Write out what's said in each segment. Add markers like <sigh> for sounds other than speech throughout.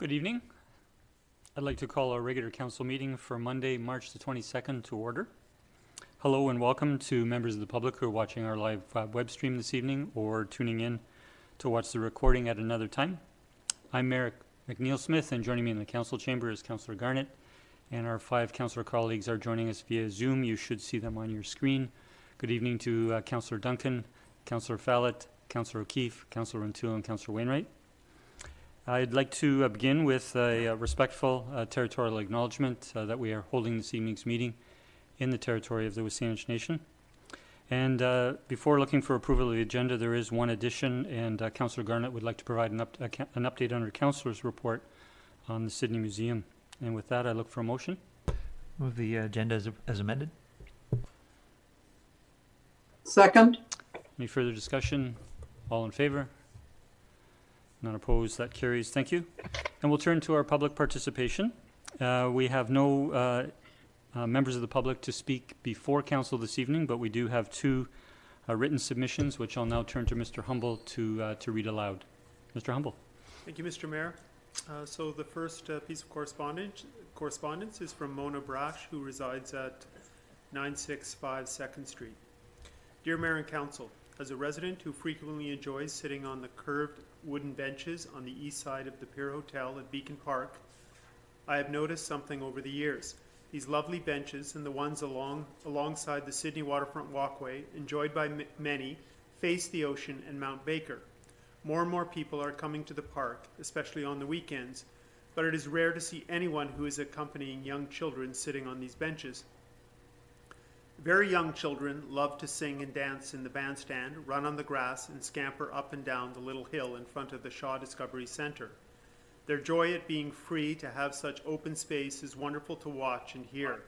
Good evening. I'd like to call our regular council meeting for Monday, March the 22nd to order. Hello and welcome to members of the public who are watching our live uh, web stream this evening or tuning in to watch the recording at another time. I'm Merrick McNeil Smith and joining me in the council chamber is Councillor Garnett and our five councillor colleagues are joining us via Zoom. You should see them on your screen. Good evening to uh, Councillor Duncan, Councillor Fallot, Councillor O'Keeffe, Councillor Rintoul, and Councillor Wainwright. I'd like to uh, begin with a uh, respectful uh, territorial acknowledgement uh, that we are holding this evening's meeting in the territory of the Wasanich Nation. And uh, before looking for approval of the agenda, there is one addition, and uh, Councillor Garnett would like to provide an, up, ca- an update on her councillor's report on the Sidney Museum. And with that, I look for a motion. Move the agenda as, as amended. Second, Any further discussion? All in favor? None opposed, that carries. Thank you. And we'll turn to our public participation. Uh, We have no uh, uh, members of the public to speak before council this evening, but we do have two uh, written submissions, which I'll now turn to Mr. Humble to, uh, to read aloud. Mr. Humble. Thank you, Mr. Mayor. Uh, So the first piece of correspondence, correspondence is from Mona Brash, who resides at 965 Second Street. Dear Mayor and Council, as a resident who frequently enjoys sitting on the curved wooden benches on the east side of the Pier Hotel at Beacon Park, I have noticed something over the years. These lovely benches and the ones along alongside the Sidney waterfront walkway, enjoyed by m- many, face the ocean and Mount Baker. More and more people are coming to the park, especially on the weekends, but it is rare to see anyone who is accompanying young children sitting on these benches. Very young children love to sing and dance in the bandstand, run on the grass, and scamper up and down the little hill in front of the Shaw Discovery Center. Their joy at being free to have such open space is wonderful to watch and hear.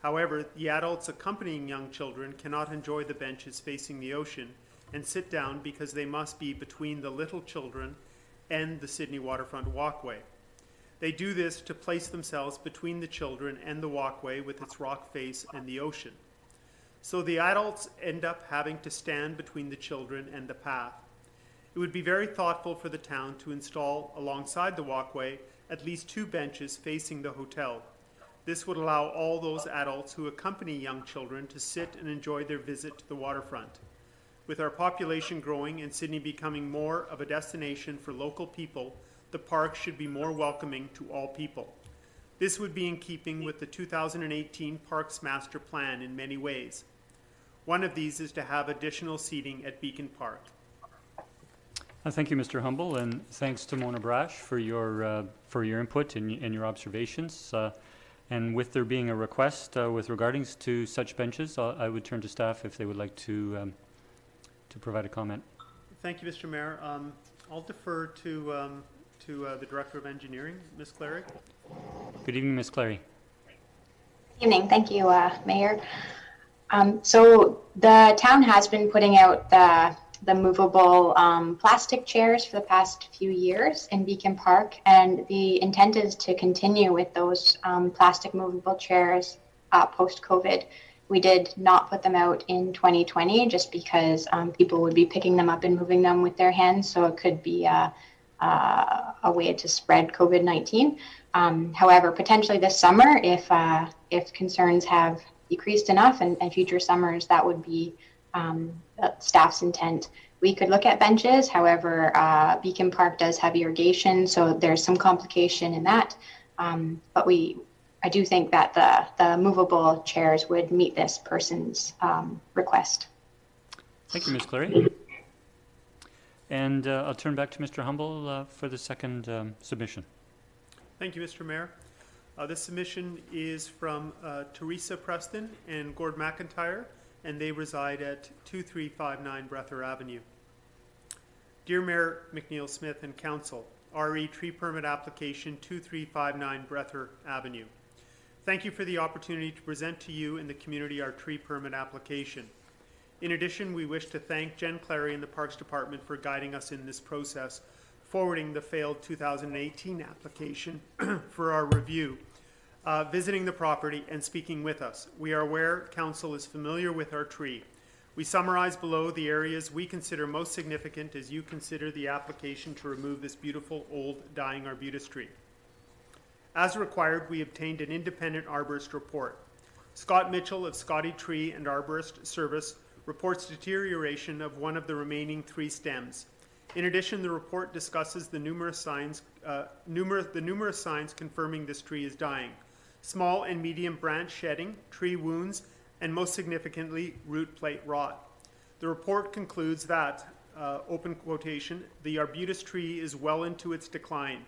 However, the adults accompanying young children cannot enjoy the benches facing the ocean and sit down because they must be between the little children and the Sidney waterfront walkway. They do this to place themselves between the children and the walkway with its rock face and the ocean. So the adults end up having to stand between the children and the path. It would be very thoughtful for the town to install alongside the walkway at least two benches facing the hotel. This would allow all those adults who accompany young children to sit and enjoy their visit to the waterfront. With our population growing and Sidney becoming more of a destination for local people, the park should be more welcoming to all people. This would be in keeping with the 2018 Parks Master Plan in many ways. One of these is to have additional seating at Beacon Park. Uh, Thank you, Mr. Humble, and thanks to Mona Brash for your, uh, for your input and and your observations. Uh, And with there being a request uh, with regarding to such benches, I I would turn to staff if they would like to, um, to provide a comment. Thank you, Mr. Mayor. Um, I'll defer to, um, to uh, the Director of Engineering, Ms. Clary. Good evening, Ms. Clary. Good Evening, thank you, uh, Mayor. Um, so the town has been putting out the, the movable um, plastic chairs for the past few years in Beacon Park, and the intent is to continue with those um, plastic movable chairs uh, post-COVID. We did not put them out in 2020 just because um, people would be picking them up and moving them with their hands, so it could be a, a, a way to spread COVID-19. Um, however, potentially this summer, if uh, if concerns have decreased enough, and, and future summers, that would be um, uh, staff's intent. We could look at benches. However, uh, Beacon Park does have irrigation, so there's some complication in that. Um, but we, I do think that the the movable chairs would meet this person's um, request. Thank you, Ms. Clary. And uh, I'll turn back to Mr. Humble uh, for the second um, submission. Thank you, Mr. Mayor. Uh, this submission is from uh, Teresa Preston and Gord McIntyre, and they reside at 2359 Brethour Avenue. Dear Mayor McNeil Smith and Council, RE Tree Permit Application 2359 Brethour Avenue. Thank you for the opportunity to present to you and the community our tree permit application. In addition, we wish to thank Jen Clary and the Parks Department for guiding us in this process, forwarding the failed 2018 application <clears throat> for our review, uh, visiting the property, and speaking with us. We are aware Council is familiar with our tree. We summarize below the areas we consider most significant as you consider the application to remove this beautiful old dying arbutus tree. As required, we obtained an independent arborist report. Scott Mitchell of Scotty Tree and Arborist Service reports deterioration of one of the remaining three stems. In addition, the report discusses the numerous signs, uh, numerous, the numerous signs confirming this tree is dying. Small and medium branch shedding, tree wounds, and most significantly, root plate rot. The report concludes that, uh, open quotation, the arbutus tree is well into its decline.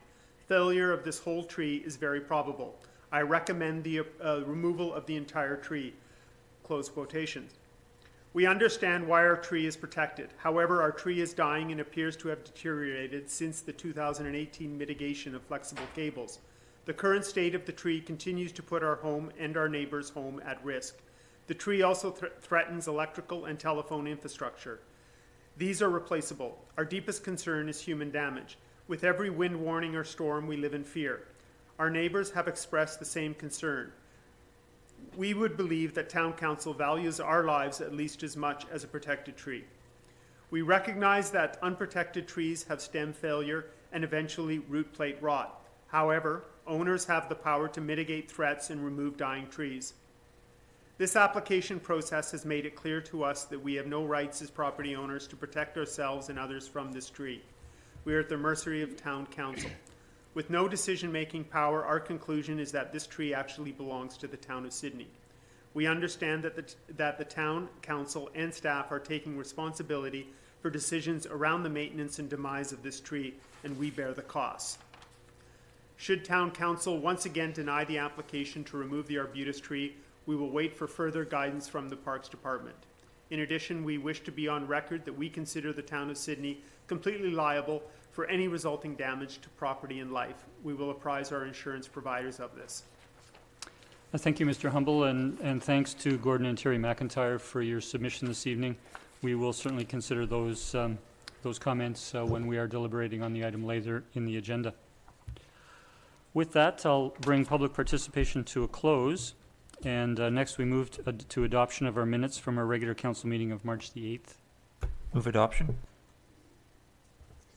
Failure of this whole tree is very probable. I recommend the uh, removal of the entire tree. Close quotations. We understand why our tree is protected. However, our tree is dying and appears to have deteriorated since the 2018 mitigation of flexible cables. The current state of the tree continues to put our home and our neighbor's home at risk. The tree also thre- threatens electrical and telephone infrastructure. These are replaceable. Our deepest concern is human damage. With every wind warning or storm, we live in fear. Our neighbors have expressed the same concern. We would believe that town council values our lives at least as much as a protected tree. We recognize that unprotected trees have stem failure and eventually root plate rot. However, owners have the power to mitigate threats and remove dying trees. This application process has made it clear to us that we have no rights as property owners to protect ourselves and others from this tree. We are at the mercy of town council. With no decision-making power, our conclusion is that this tree actually belongs to the town of Sidney. We understand that the, that the town council and staff are taking responsibility for decisions around the maintenance and demise of this tree, and we bear the costs. Should town council once again deny the application to remove the arbutus tree, we will wait for further guidance from the Parks Department. In addition, we wish to be on record that we consider the town of Sidney completely liable for any resulting damage to property and life. We will apprise our insurance providers of this. Uh, Thank you, Mr. Humble, and, and thanks to Gordon and Terry McIntyre for your submission this evening. We will certainly consider those, um, those comments uh, when we are deliberating on the item later in the agenda. With that, I'll bring public participation to a close, and uh, next we move to, to adoption of our minutes from our regular council meeting of March the 8th. Move adoption?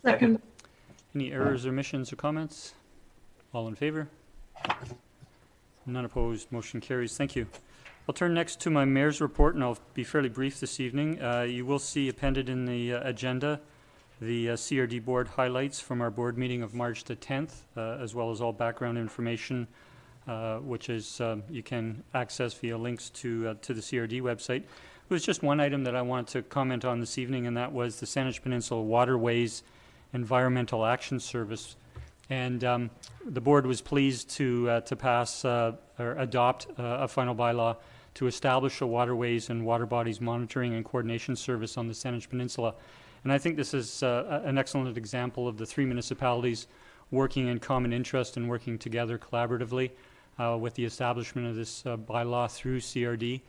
Second. Any errors, or omissions, or comments? All in favor? None opposed, motion carries. Thank you. I'll turn next to my mayor's report, and I'll be fairly brief this evening. Uh, You will see appended in the uh, agenda the uh, CRD board highlights from our board meeting of March the 10th, uh, as well as all background information, uh, which is, um, you can access via links to, uh, to the CRD website. It was just one item that I wanted to comment on this evening, and that was the Saanich Peninsula Waterways Environmental Action Service. And um, the board was pleased to, uh, to pass uh, or adopt uh, a final bylaw to establish a waterways and water bodies monitoring and coordination service on the Saanich Peninsula. And I think this is uh, an excellent example of the three municipalities working in common interest and working together collaboratively uh, with the establishment of this bylaw through CRD.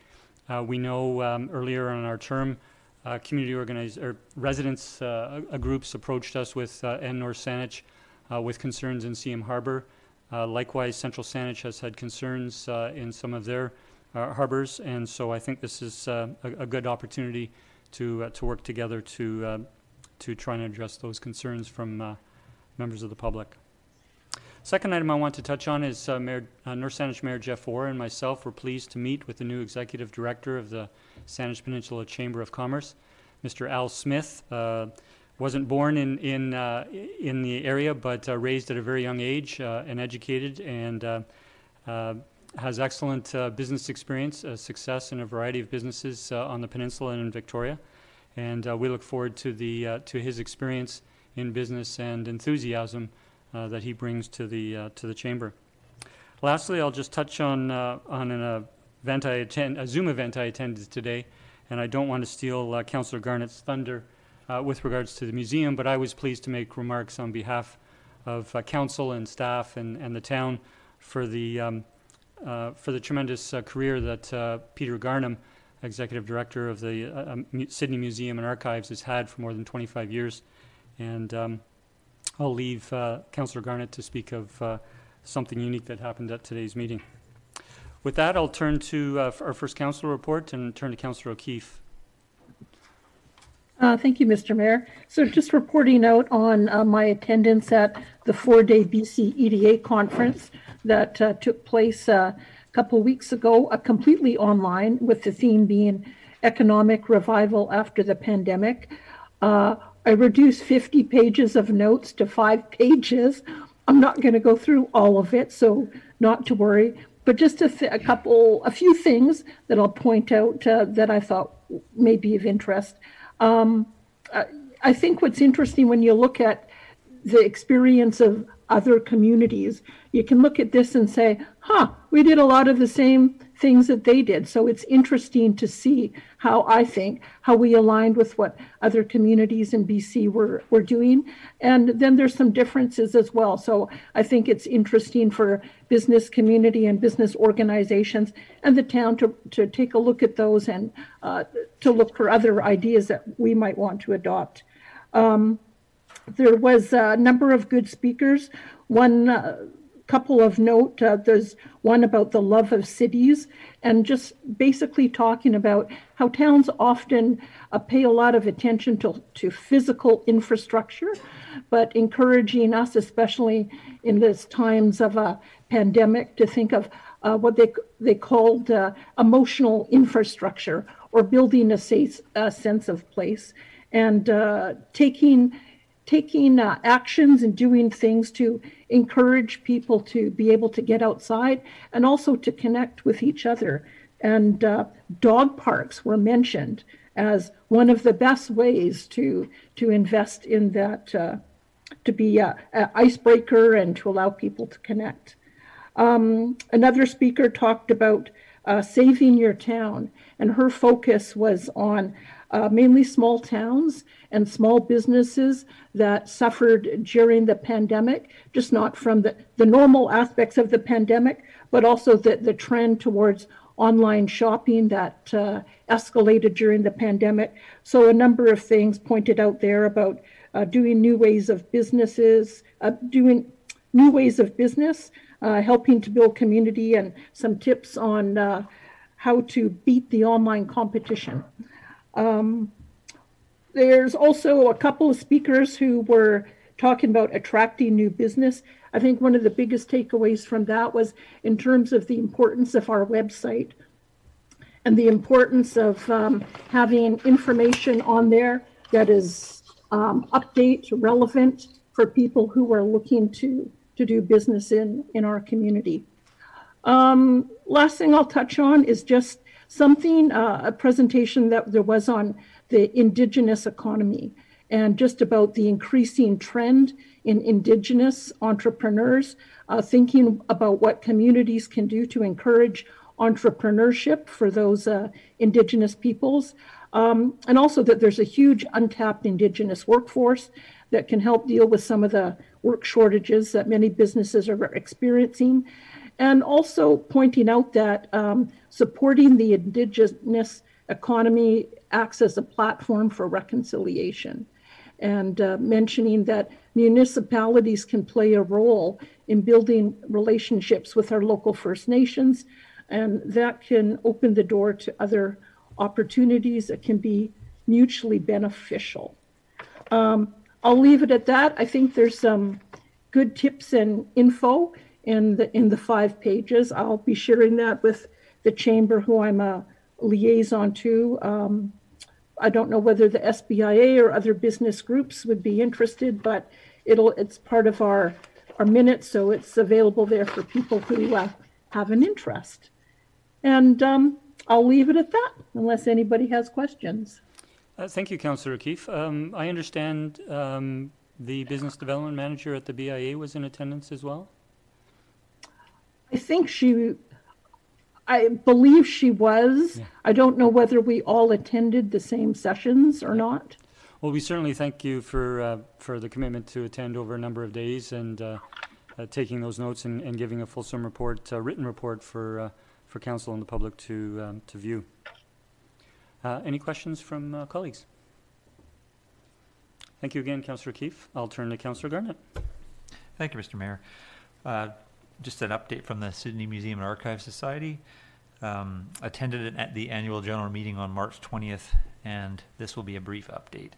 We know um, earlier in our term, uh, community organized, or residents, uh, uh, groups approached us with, uh, and North Saanich, uh, with concerns in Tsehum Harbor. Uh, Likewise, Central Saanich has had concerns uh, in some of their uh, harbors, and so I think this is uh, a a good opportunity to, uh, to work together to, uh, to try and address those concerns from uh, members of the public. Second item I want to touch on is uh, Mayor, uh, North Saanich Mayor Jeff Orr and myself were pleased to meet with the new executive director of the Saanich Peninsula Chamber of Commerce, Mr. Al Smith. Uh, wasn't born in in uh, in the area, but uh, raised at a very young age uh, and educated, and uh, uh, has excellent business experience, success in a variety of businesses on the peninsula and in Victoria. And we look forward to the to his experience in business and enthusiasm that he brings to the to the chamber. Lastly, I'll just touch on on an event I attend, a Zoom event I attended today, and I don't want to steal uh, Councillor Garnett's thunder uh, with regards to the museum, but I was pleased to make remarks on behalf of uh, council and staff and, and the town for the um, uh, for the tremendous uh, career that uh, Peter Garnham, executive director of the uh, um, Sidney Museum and Archives, has had for more than 25 years, and um, I'll leave uh, Councillor Garnett to speak of uh, something unique that happened at today's meeting. With that, I'll turn to uh, our first council report and turn to Councillor O'Keeffe. Uh, Thank you, Mr. Mayor. So just reporting out on uh, my attendance at the four-day BC EDA conference that uh, took place uh, a couple weeks ago, uh, completely online, with the theme being economic revival after the pandemic. Uh, I reduced 50 pages of notes to five pages. I'm not going to go through all of it, so not to worry. But just a, th- a couple, a few things that I'll point out uh, that I thought may be of interest. Um, I, I think what's interesting when you look at the experience of other communities, you can look at this and say, huh, we did a lot of the same things that they did. So it's interesting to see how I think, how we aligned with what other communities in BC were, were doing. And then there's some differences as well. So I think it's interesting for business community and business organizations and the town to, to take a look at those and uh, to look for other ideas that we might want to adopt. Um, there was a number of good speakers. One uh, couple of note, uh, there's one about the love of cities and just basically talking about how towns often uh, pay a lot of attention to, to physical infrastructure, but encouraging us, especially in this times of a pandemic, to think of uh, what they, they called uh, emotional infrastructure or building a, safe, a sense of place and uh, taking taking uh, actions and doing things to encourage people to be able to get outside and also to connect with each other. And uh, dog parks were mentioned as one of the best ways to to invest in that, uh, to be an icebreaker and to allow people to connect. Um, another speaker talked about uh, saving your town, and her focus was on uh, mainly small towns and small businesses that suffered during the pandemic, just not from the, the normal aspects of the pandemic, but also the, the trend towards online shopping that uh, escalated during the pandemic. So, a number of things pointed out there about uh, doing new ways of businesses, uh, doing new ways of business, uh, helping to build community, and some tips on uh, how to beat the online competition. Um, there's also a couple of speakers who were talking about attracting new business. I think one of the biggest takeaways from that was in terms of the importance of our website and the importance of um, having information on there that is um, update relevant for people who are looking to to do business in in our community. Um, last thing I'll touch on is just something uh, a presentation that there was on the indigenous economy and just about the increasing trend in indigenous entrepreneurs, uh, thinking about what communities can do to encourage entrepreneurship for those uh, indigenous peoples. Um, and also that there's a huge untapped indigenous workforce that can help deal with some of the work shortages that many businesses are experiencing. And also pointing out that um, supporting the indigenous economy acts as a platform for reconciliation and uh, mentioning that municipalities can play a role in building relationships with our local First Nations, and that can open the door to other opportunities that can be mutually beneficial. Um, I'll leave it at that. I think there's some good tips and info in the in the five pages. I'll be sharing that with the chamber, who I'm a liaison to. Um, I don't know whether the SBIA or other business groups would be interested, but it'll it's part of our our minutes, so it's available there for people who uh, have an interest. And um, I'll leave it at that, unless anybody has questions. Uh, Thank you, Councillor O'Keeffe. Um, I understand um, the business development manager at the BIA was in attendance as well? I think she, I believe she was. Yeah. I don't know whether we all attended the same sessions or not. Well, we certainly thank you for, uh, for the commitment to attend over a number of days and uh, uh, taking those notes and, and giving a fulsome report, uh, written report for, uh, for council and the public to, um, to view. Uh, Any questions from uh, colleagues? Thank you again, Councillor Keefe. I'll turn to Councillor Garnett. Thank you, Mr. Mayor. Uh, Just an update from the Sidney Museum and Archives Society. um, attended at the annual general meeting on March 20th, and this will be a brief update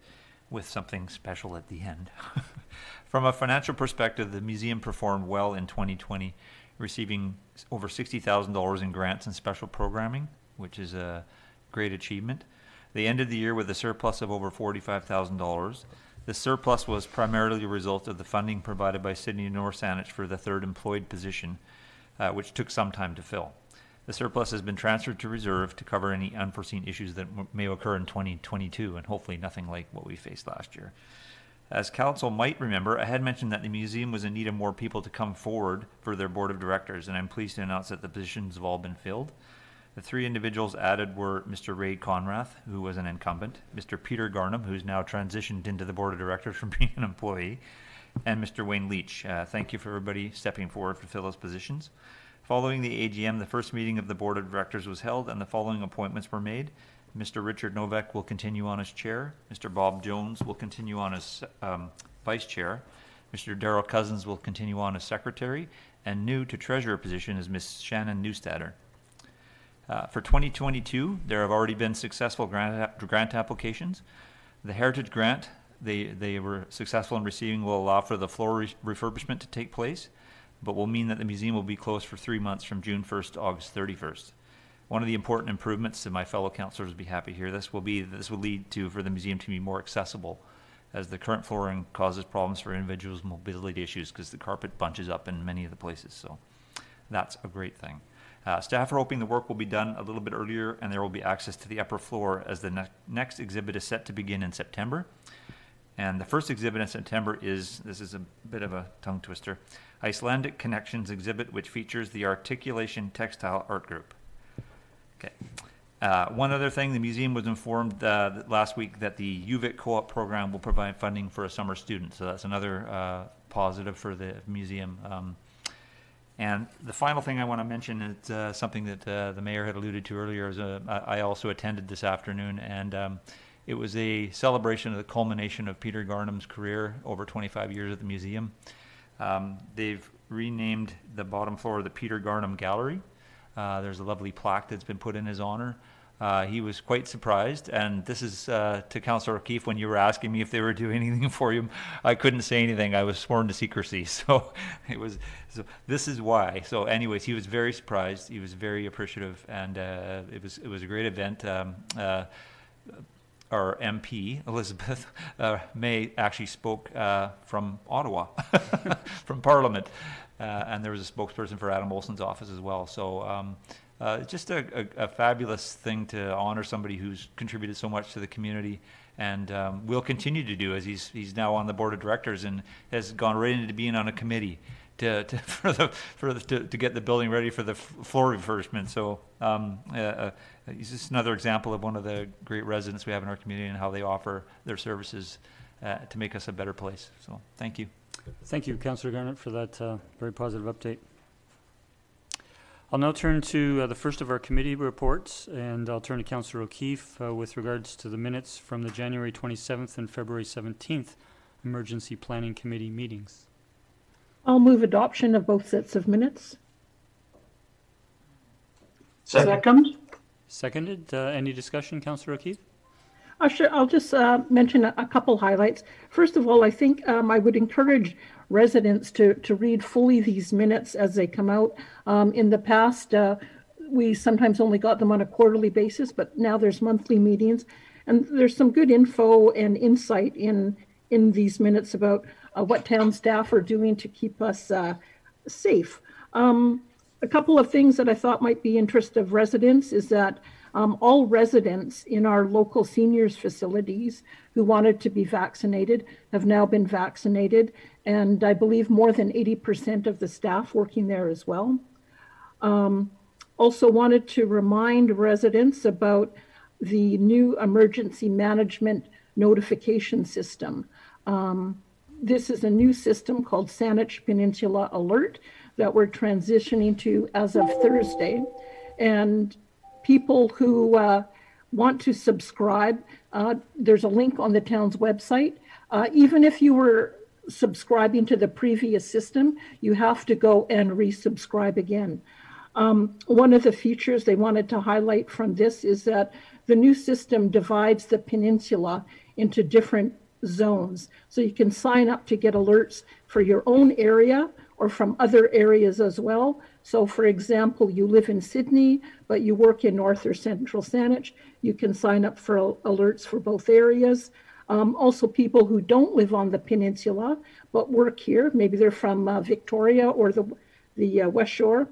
with something special at the end. <laughs> From a financial perspective, the museum performed well in 2020, receiving over $60,000 in grants and special programming, which is a great achievement. They ended the year with a surplus of over $45,000. The surplus was primarily a result of the funding provided by Sidney North Saanich for the third employed position, uh, which took some time to fill. The surplus has been transferred to reserve to cover any unforeseen issues that may occur in 2022, and hopefully nothing like what we faced last year. As council might remember, I had mentioned that the museum was in need of more people to come forward for their board of directors, and I'm pleased to announce that the positions have all been filled. The three individuals added were Mr. Ray Conrath, who was an incumbent, Mr. Peter Garnham, who's now transitioned into the board of directors from <laughs> being an employee, and Mr. Wayne Leach. Uh, thank you for everybody stepping forward to fill those positions. Following the AGM, the first meeting of the board of directors was held, and the following appointments were made. Mr. Richard Novak will continue on as chair. Mr. Bob Jones will continue on as um, vice chair. Mr. Darrell Cousins will continue on as secretary, and new to treasurer position is Ms. Shannon Newstadter. Uh, For 2022, there have already been successful grant, grant applications. The Heritage Grant, they, they were successful in receiving will allow for the floor re- refurbishment to take place, but will mean that the museum will be closed for three months from June 1st to August 31st. One of the important improvements, and my fellow councilors will be happy to hear this, will be, this will lead to, for the museum to be more accessible, as the current flooring causes problems for individuals' mobility issues, because the carpet bunches up in many of the places, so that's a great thing. Uh, staff are hoping the work will be done a little bit earlier and there will be access to the upper floor as the ne- next exhibit is set to begin in September. And the first exhibit in September is this is a bit of a tongue twister Icelandic Connections exhibit, which features the Articulation Textile Art Group. Okay. Uh, one other thing, the museum was informed uh, last week that the UVic co-op program will provide funding for a summer student. So that's another uh, positive for the museum. Um, and the final thing I want to mention is uh, something that uh, the mayor had alluded to earlier. Is uh, I also attended this afternoon, and um, it was a celebration of the culmination of Peter Garnham's career over 25 years at the museum. Um, they've renamed the bottom floor the Peter Garnham Gallery. Uh, there's a lovely plaque that's been put in his honor. Uh, he was quite surprised, and this is uh, to Councillor O'Keeffe when you were asking me if they were doing <laughs> anything for you. I couldn't say anything. I was sworn to secrecy, <laughs> so it was. So this is why. So, anyways, he was very surprised. He was very appreciative, and uh, it was it was a great event. Um, uh, our MP Elizabeth <laughs> uh, May actually spoke uh, from Ottawa, from Parliament, and there was a spokesperson for Adam Olsen's office as well. So. Um, uh, it's just a, a, a fabulous thing to honor somebody who's contributed so much to the community and um, will continue to do as he's he's now on the board of directors and has gone right into being on a committee to, to <laughs> for the for the, to, to get the building ready for the floor refurbishment. So um, uh, uh, he's just another example of one of the great residents we have in our community and how they offer their services uh, to make us a better place. So thank you. Thank you, Councillor Garnett, for that uh, very positive update. I'll now turn to uh, the first of our committee reports, and I'll turn to Councillor O'Keeffe uh, with regards to the minutes from the January 27th and February 17th Emergency Planning Committee meetings. I'll move adoption of both sets of minutes. Second. Seconded. Uh, Any discussion, Councillor O'Keeffe? I'll just uh, mention a, a couple highlights. First of all, I think um, I would encourage residents to, to read fully these minutes as they come out. Um, in the past, uh, we sometimes only got them on a quarterly basis, but now there's monthly meetings. And there's some good info and insight in, in these minutes about uh, what town staff are doing to keep us uh, safe. Um, a couple of things that I thought might be interest of residents is that um, all residents in our local seniors facilities who wanted to be vaccinated have now been vaccinated, and I believe more than 80% of the staff working there as well. Um, also wanted to remind residents about the new emergency management notification system. Um, this is a new system called Saanich Peninsula Alert that we're transitioning to as of Thursday. And people who uh, want to subscribe, uh, there's a link on the town's website. Uh, even if you were subscribing to the previous system, you have to go and resubscribe again. Um, one of the features they wanted to highlight from this is that the new system divides the peninsula into different zones. So you can sign up to get alerts for your own area or from other areas as well. So for example, you live in Sidney, but you work in North or Central Saanich, you can sign up for alerts for both areas. Um, also, people who don't live on the peninsula but work here, maybe they're from uh, Victoria or the, the uh, West Shore,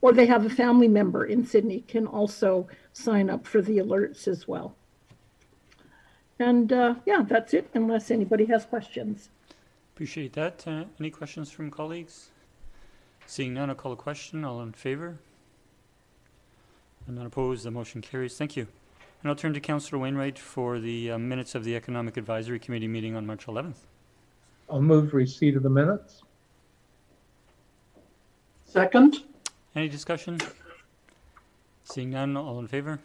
or they have a family member in Sidney, can also sign up for the alerts as well. And uh, yeah, that's it, unless anybody has questions. Appreciate that. Uh, Any questions from colleagues? Seeing none, I'll call a question. All in favor? And none opposed, the motion carries. Thank you. And I'll turn to Councillor Wainwright for the uh, minutes of the Economic Advisory Committee meeting on March 11th. I'll move receipt of the minutes. Second, Any discussion? Seeing none, all in favor?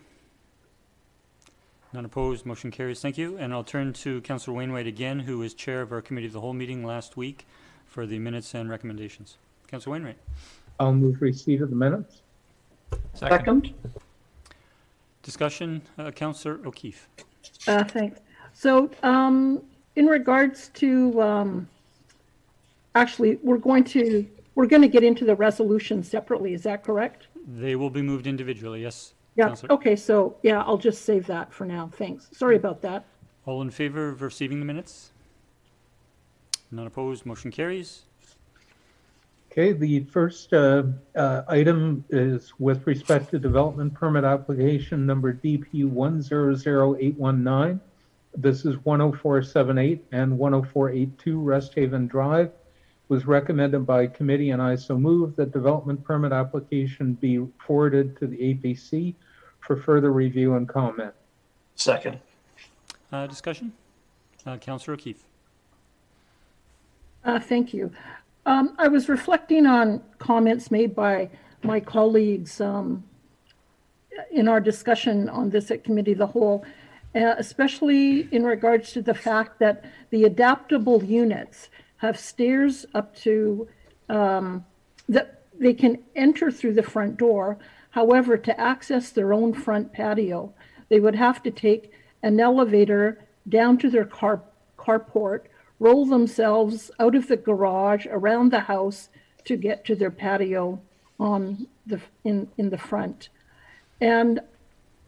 None opposed, motion carries. Thank you. And I'll turn to Councillor Wainwright again, who was chair of our Committee of the Whole meeting last week for the minutes and recommendations. Councillor Wainwright. I'll move receipt of the minutes. second, Discussion, uh, Councillor O'Keeffe. Uh, thanks. So, um, in regards to, um, actually, we're going to, we're going to get into the resolution separately, is that correct? They will be moved individually, yes. Yeah, Counselor. okay, so, yeah, I'll just save that for now, thanks. Sorry about that. All in favor of receiving the minutes? None opposed, motion carries. Okay, the first uh, uh, item is with respect to development permit application number DP 100819. This is 10478 and 10482 Resthaven Drive. Was recommended by committee and I so move that development permit application be forwarded to the APC for further review and comment. second, Uh, discussion? Uh, Councillor O'Keeffe. Uh, thank you. Um, I was reflecting on comments made by my colleagues, um, in our discussion on this at Committee of the Whole, uh, especially in regards to the fact that the adaptable units have stairs up to, um, that they can enter through the front door. However, to access their own front patio, they would have to take an elevator down to their car, carport, roll themselves out of the garage, around the house to get to their patio on the, in, in the front. And,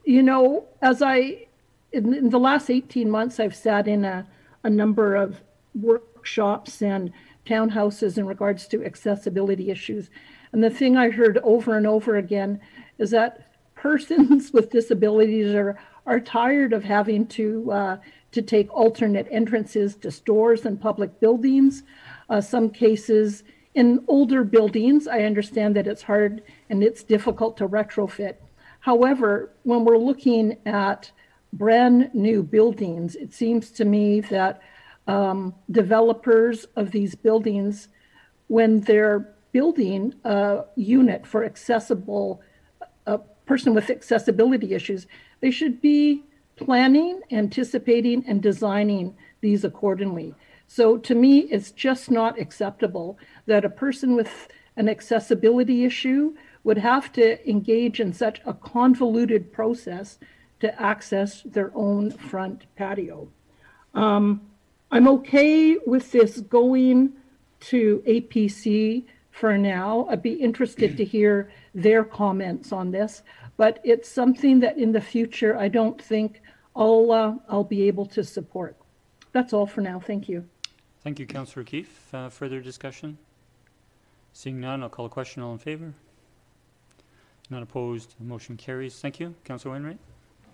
you know, as I, in, in the last 18 months, I've sat in a, a number of workshops and townhouses in regards to accessibility issues. And the thing I heard over and over again is that persons <laughs> with disabilities are, are tired of having to, uh, to take alternate entrances to stores and public buildings. Uh, some cases, in older buildings, I understand that it's hard and it's difficult to retrofit. However, when we're looking at brand new buildings, it seems to me that um, developers of these buildings, when they're building a unit for accessible, a person with accessibility issues, they should be planning, anticipating, and designing these accordingly. So to me, it's just not acceptable that a person with an accessibility issue would have to engage in such a convoluted process to access their own front patio. Um, I'm okay with this going to APC for now. I'd be interested to hear their comments on this, but it's something that in the future I don't think I'll uh, I'll be able to support. That's all for now. Thank you. Thank you, Councillor Keefe. Uh, further discussion? Seeing none, I'll call a question. All in favor? None opposed, motion carries. Thank you. Councillor Wainwright.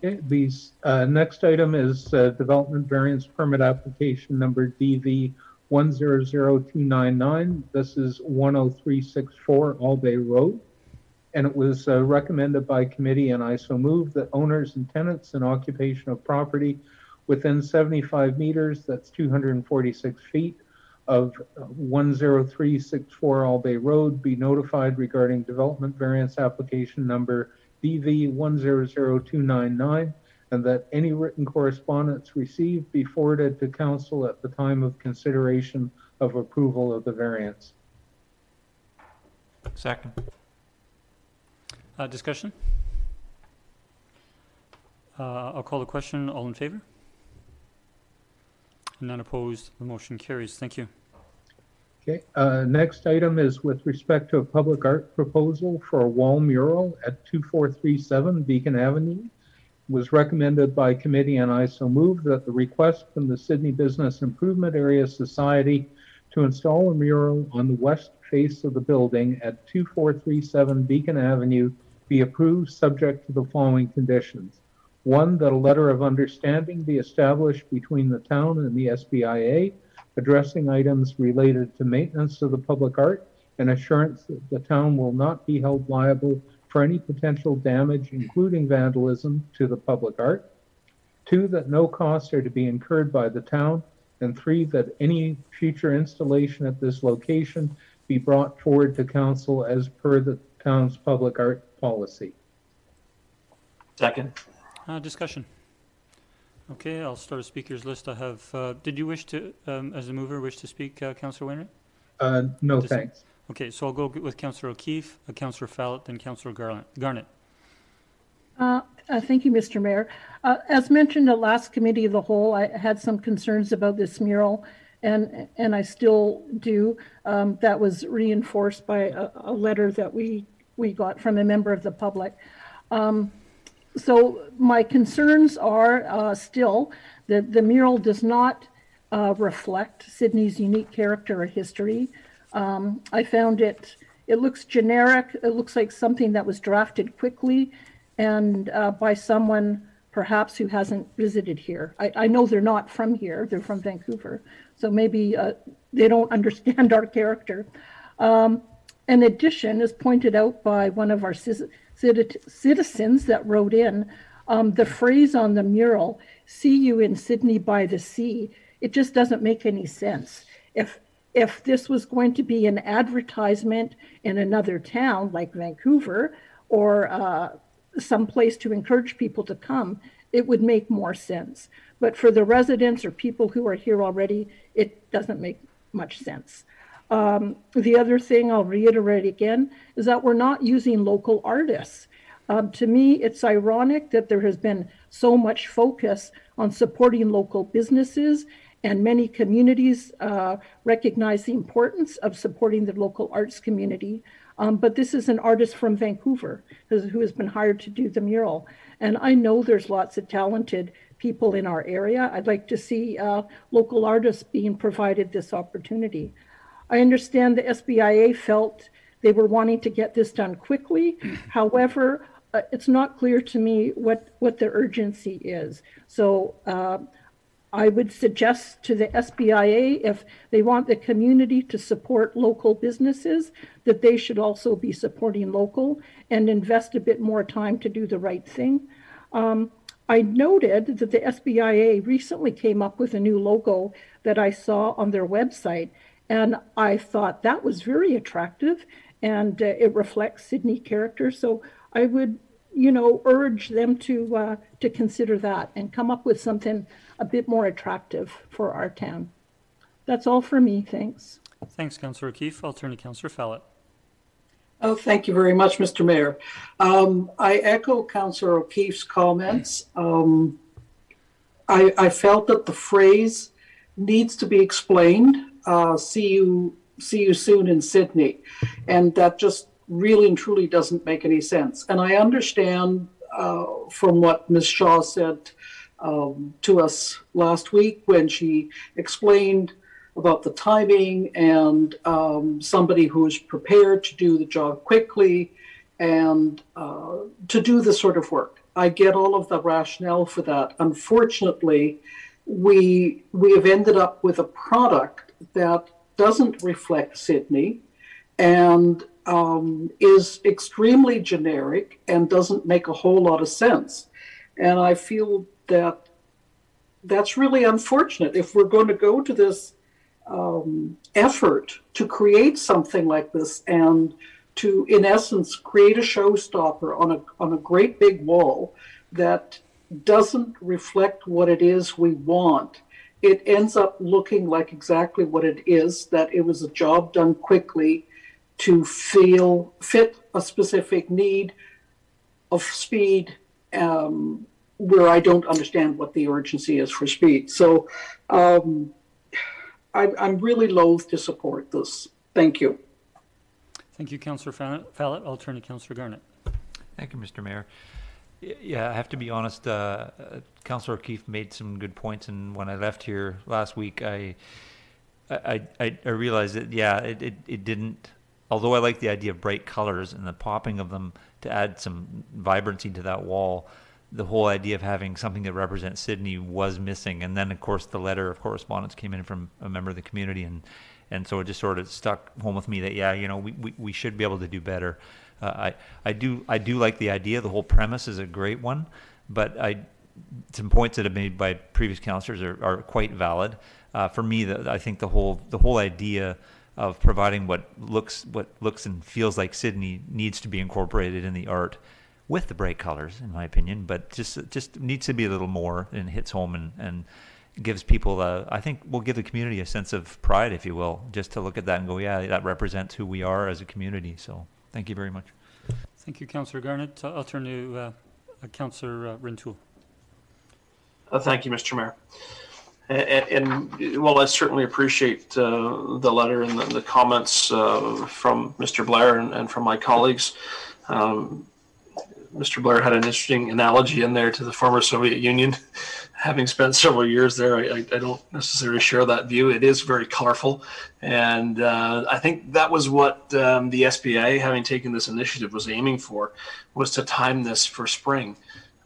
Okay, the uh, next item is uh, development variance permit application number DV 100299. This is 10364 All Bay Road. And it was uh, recommended by committee, and I so move that owners and tenants in occupation of property within 75 meters, that's 246 feet, of uh, 10364 All Bay Road be notified regarding development variance application number DV 100299, and that any written correspondence received be forwarded to council at the time of consideration of approval of the variance. Second. Uh, discussion? Uh, I'll call the question. All in favor? And none opposed. The motion carries. Thank you. Okay, uh, next item is with respect to a public art proposal for a wall mural at 2437 Beacon Avenue. It Was recommended by committee and I so move that the request from the Sidney Business Improvement Area Society to install a mural on the west face of the building at 2437 Beacon Avenue be approved subject to the following conditions. One, that a letter of understanding be established between the town and the SBIA addressing items related to maintenance of the public art and assurance that the town will not be held liable for any potential damage, including vandalism, to the public art. Two, that no costs are to be incurred by the town. And three, that any future installation at this location be brought forward to council as per the town's public art policy. Second. Uh, discussion. Okay, I'll start a speakers list. I have, uh, did you wish to, um, as a mover, wish to speak, uh, Councillor Wainwright? Uh, no, Just- thanks. Okay, so I'll go with Councillor O'Keeffe, uh, Councillor Fallot, then Councillor Garland, Garnet. Uh, uh, Thank you, Mr. Mayor. Uh, As mentioned at last committee of the whole, I had some concerns about this mural, and, and I still do. Um, That was reinforced by a, a letter that we, we got from a member of the public. Um, So my concerns are uh, still that the mural does not uh, reflect Sidney's unique character or history. Um, I found it, it looks generic. It looks like something that was drafted quickly and uh, by someone perhaps who hasn't visited here. I, I know they're not from here, they're from Vancouver. So maybe uh, they don't <laughs> understand our character. Um, in addition, as pointed out by one of our citizens that wrote in, um, the phrase on the mural, see you in Sidney by the sea, it just doesn't make any sense. If if this was going to be an advertisement in another town like Vancouver or uh, some place to encourage people to come, it would make more sense. But for the residents or people who are here already, it doesn't make much sense. Um, the other thing I'll reiterate again is that we're not using local artists. Um, to me, it's ironic that there has been so much focus on supporting local businesses, and many communities uh, recognize the importance of supporting the local arts community. Um, but this is an artist from Vancouver who has been hired to do the mural. And I know there's lots of talented people in our area. I'd like to see uh, local artists being provided this opportunity. I understand the SBIA felt they were wanting to get this done quickly. <clears throat> However, uh, it's not clear to me what, what the urgency is. So uh, I would suggest to the SBIA, if they want the community to support local businesses, that they should also be supporting local and invest a bit more time to do the right thing. Um, I noted that the SBIA recently came up with a new logo that I saw on their website, and I thought that was very attractive and uh, it reflects Sidney character. So I would, you know, urge them to uh, to consider that and come up with something a bit more attractive for our town. That's all for me. Thanks. Thanks, Councillor O'Keeffe. I'll turn to Councillor Fallot. Oh, thank you very much, Mr. Mayor. Um, I echo Councillor O'Keeffe's comments. Um, I, I felt that the phrase needs to be explained. Uh, see you, see you soon in Sidney, and that just really and truly doesn't make any sense. And I understand uh, from what Ms. Shaw said um, to us last week when she explained about the timing and um, somebody who is prepared to do the job quickly and uh, to do this sort of work. I get all of the rationale for that. Unfortunately, we we have ended up with a product that doesn't reflect Sidney and um, is extremely generic and doesn't make a whole lot of sense. And I feel that that's really unfortunate. If we're going to go to this um, effort to create something like this and to, in essence, create a showstopper on a on a great big wall that doesn't reflect what it is we want. It ends up looking like exactly what it is. That it was a job done quickly to feel fit a specific need of speed um, where I don't understand what the urgency is for speed. So um, I, I'm really loath to support this. Thank you. Thank you, Councillor Fallon- Fallon. I'll turn to Councillor Garnett. Thank you, Mr. Mayor. Yeah, I have to be honest, uh, uh, Councillor O'Keeffe made some good points, and when I left here last week, I, I, I, I realized that, yeah, it, it, it didn't, although I like the idea of bright colors and the popping of them to add some vibrancy to that wall, the whole idea of having something that represents Sidney was missing. And then, of course, the letter of correspondence came in from a member of the community, and, and so it just sort of stuck home with me that, yeah, you know, we, we, we should be able to do better. Uh, I, I do I do like the idea. The whole premise is a great one, but I some points that have been made by previous councillors are, are quite valid. Uh, for me, the, I think the whole the whole idea of providing what looks what looks and feels like Sidney needs to be incorporated in the art with the bright colors, in my opinion. But just just needs to be a little more and hits home and and gives people a, I think will give the community a sense of pride, if you will, just to look at that and go, yeah, that represents who we are as a community. So thank you very much. Thank you, Councillor Garnett. I'll turn to uh, uh, Councillor uh, Rintoul. Uh, Thank you, Mr. Mayor. A- a- And, well, I certainly appreciate uh, the letter and the the comments uh, from Mr. Blair and and from my colleagues. Um, Mr. Blair had an interesting analogy in there to the former Soviet Union. Having spent <laughs> several years there, I, I- don't necessarily share that view. It is very colorful. And uh, I think that was what um, the SBA, having taken this initiative, was aiming for, was to time this for spring.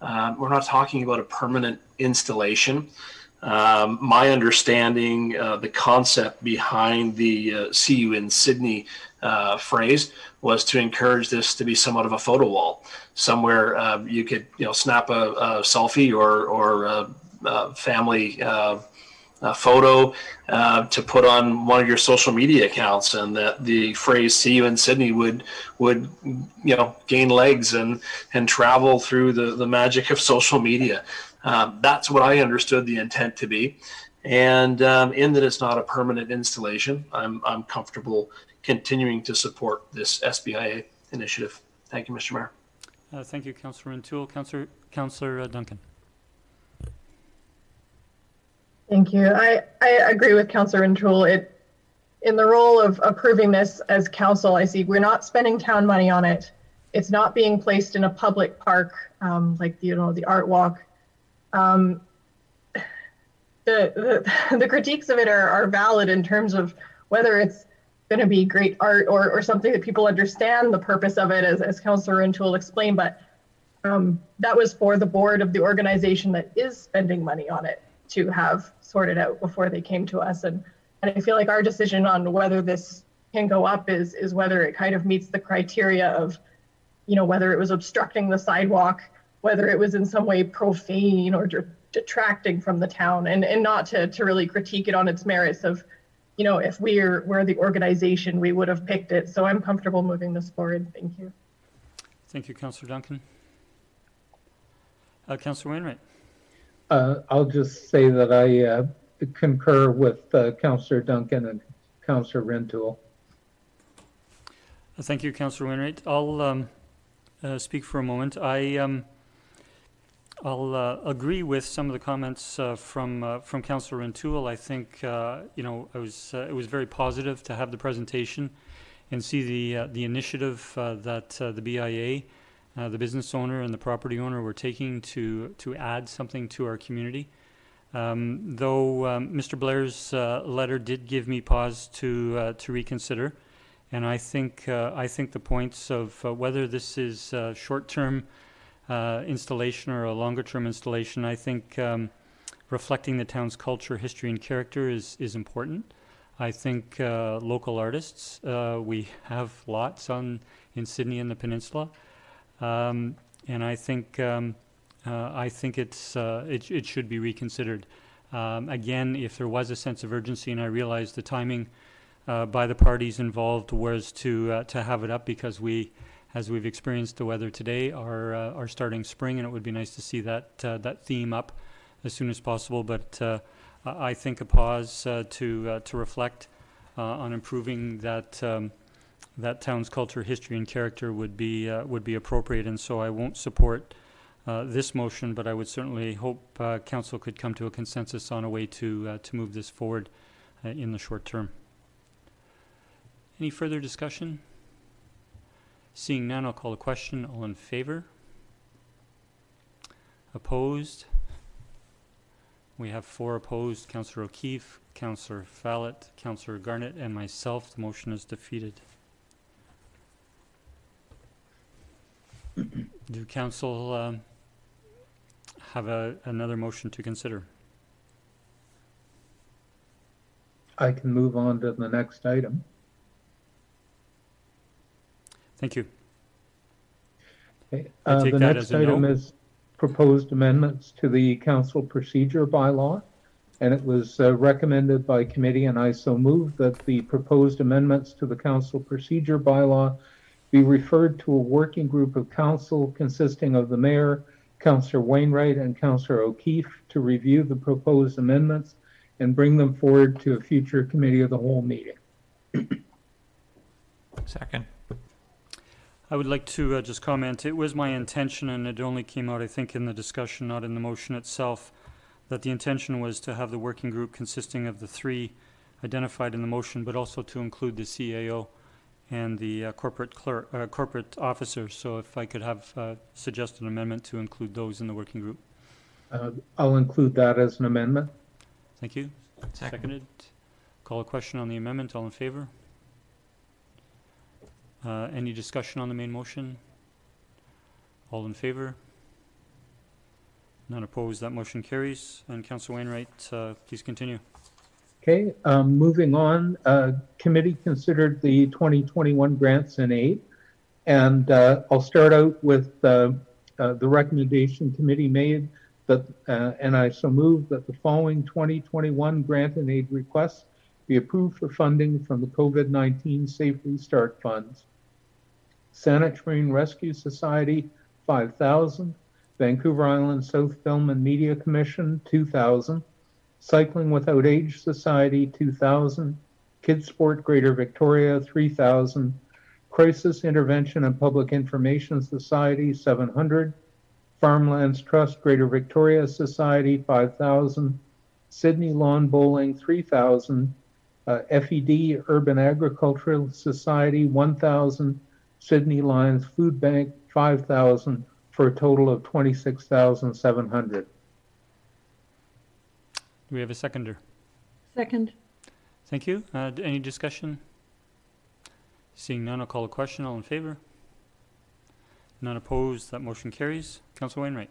Um, we're not talking about a permanent installation. Um, my understanding, uh, the concept behind the uh, "See you in Sidney" uh, phrase was to encourage this to be somewhat of a photo wall, somewhere uh, you could, you know, snap a, a selfie or or a family uh, a photo uh, to put on one of your social media accounts, and that the phrase "See you in Sidney" would would you know gain legs and and travel through the the magic of social media. Um, that's what I understood the intent to be, and um, in that it's not a permanent installation, I'm I'm comfortable continuing to support this SBIA initiative. Thank you, Mr. Mayor. Uh, Thank you, Councillor Rintoul. Councillor Councillor uh, Duncan. Thank you. I, I agree with Councillor Rintoul. It, in the role of approving this as council, I see we're not spending town money on it. It's not being placed in a public park, um, like, you know, the art walk. Um, the, the, <laughs> the critiques of it are, are valid in terms of whether it's going to be great art or, or something that people understand the purpose of it, as, as Councillor Rintoul explained, but um, that was for the board of the organization that is spending money on it to have sorted out before they came to us. And, and I feel like our decision on whether this can go up is, is whether it kind of meets the criteria of, you know, whether it was obstructing the sidewalk, whether it was in some way profane or de- detracting from the town and, and not to, to really critique it on its merits of, you know, if we're, we're the organization, we would have picked it. So I'm comfortable moving this forward. Thank you. Thank you, Councillor Duncan. Uh, Councillor Wainwright. Uh, I'll just say that I uh, concur with uh, Councillor Duncan and Councillor Rintoul. Uh, Thank you, Councillor Wainwright. I'll um, uh, speak for a moment. I um, I'll uh, agree with some of the comments uh, from from Councillor Rintoul. I think you know I was it was very positive to have the presentation and see the the initiative that the BIA, uh, the business owner and the property owner were taking to to add something to our community. Um, though um, Mr. Blair's uh, letter did give me pause to uh, to reconsider. And I think, uh, I think the points of uh, whether this is short-term installation or a longer-term installation, I think um, reflecting the town's culture, history, and character is, is important. I think local artists, we have lots on, in Sidney and the peninsula. Um, and I think, um, uh, I think it's, uh, it, it should be reconsidered. Um, again, if there was a sense of urgency, and I realize the timing uh, by the parties involved was to uh, to have it up because we, as we've experienced the weather today, are uh, are starting spring, and it would be nice to see that uh, that theme up as soon as possible. But uh, I I think a pause uh, to uh, to reflect uh, on improving that um, that town's culture, history, and character would be, uh, would be appropriate, and so I won't support uh, this motion, but I would certainly hope uh, council could come to a consensus on a way to, uh, to move this forward uh, in the short term. Any further discussion? Seeing none, I'll call a question. All in favor? Opposed? We have four opposed, Councillor O'Keeffe, Councillor Fallot, Councillor Garnett, and myself. The motion is defeated. Do council um, have a, another motion to consider? I can move on to the next item. Thank you. Okay, I uh, take The that next a no. item is proposed amendments to the council procedure bylaw. And it was uh, recommended by committee, and I so move that the proposed amendments to the council procedure bylaw be referred to a working group of council consisting of the mayor, Councillor Wainwright, and Councillor O'Keeffe to review the proposed amendments and bring them forward to a future committee of the whole meeting. Second. I would like to uh, just comment, it was my intention, and it only came out, I think, in the discussion, not in the motion itself, that the intention was to have the working group consisting of the three identified in the motion, but also to include the CAO and the uh, corporate clerk, uh, corporate officers. So if I could have uh, suggested an amendment to include those in the working group. Uh, I'll include that as an amendment. Thank you. Second. Seconded. Call a question on the amendment. All in favor? Uh, Any discussion on the main motion? All in favor? None opposed. That motion carries. And Council Wainwright, uh, please continue. Okay, um, moving on, uh, committee considered the 2021 grants and aid. And, uh, I'll start out with, uh, uh, the recommendation committee made that, uh, and I so move that the following 2021 grant and aid requests be approved for funding from the COVID-19 Safe Restart Funds. Saanich Rescue Society, 5,000. Vancouver Island South Film and Media Commission, 2,000. Cycling Without Age Society, 2,000. Kids Sport Greater Victoria, 3,000. Crisis Intervention and Public Information Society, 700. Farmlands Trust Greater Victoria Society, 5,000. Sidney Lawn Bowling, 3,000. Uh, FED Urban Agricultural Society, 1,000. Sidney Lions Food Bank, 5,000, for a total of 26,700. Do we have a seconder? Second. Thank you. Uh, d- Any discussion? Seeing none, I'll call a question. All in favor? None opposed. That motion carries. Council Wainwright.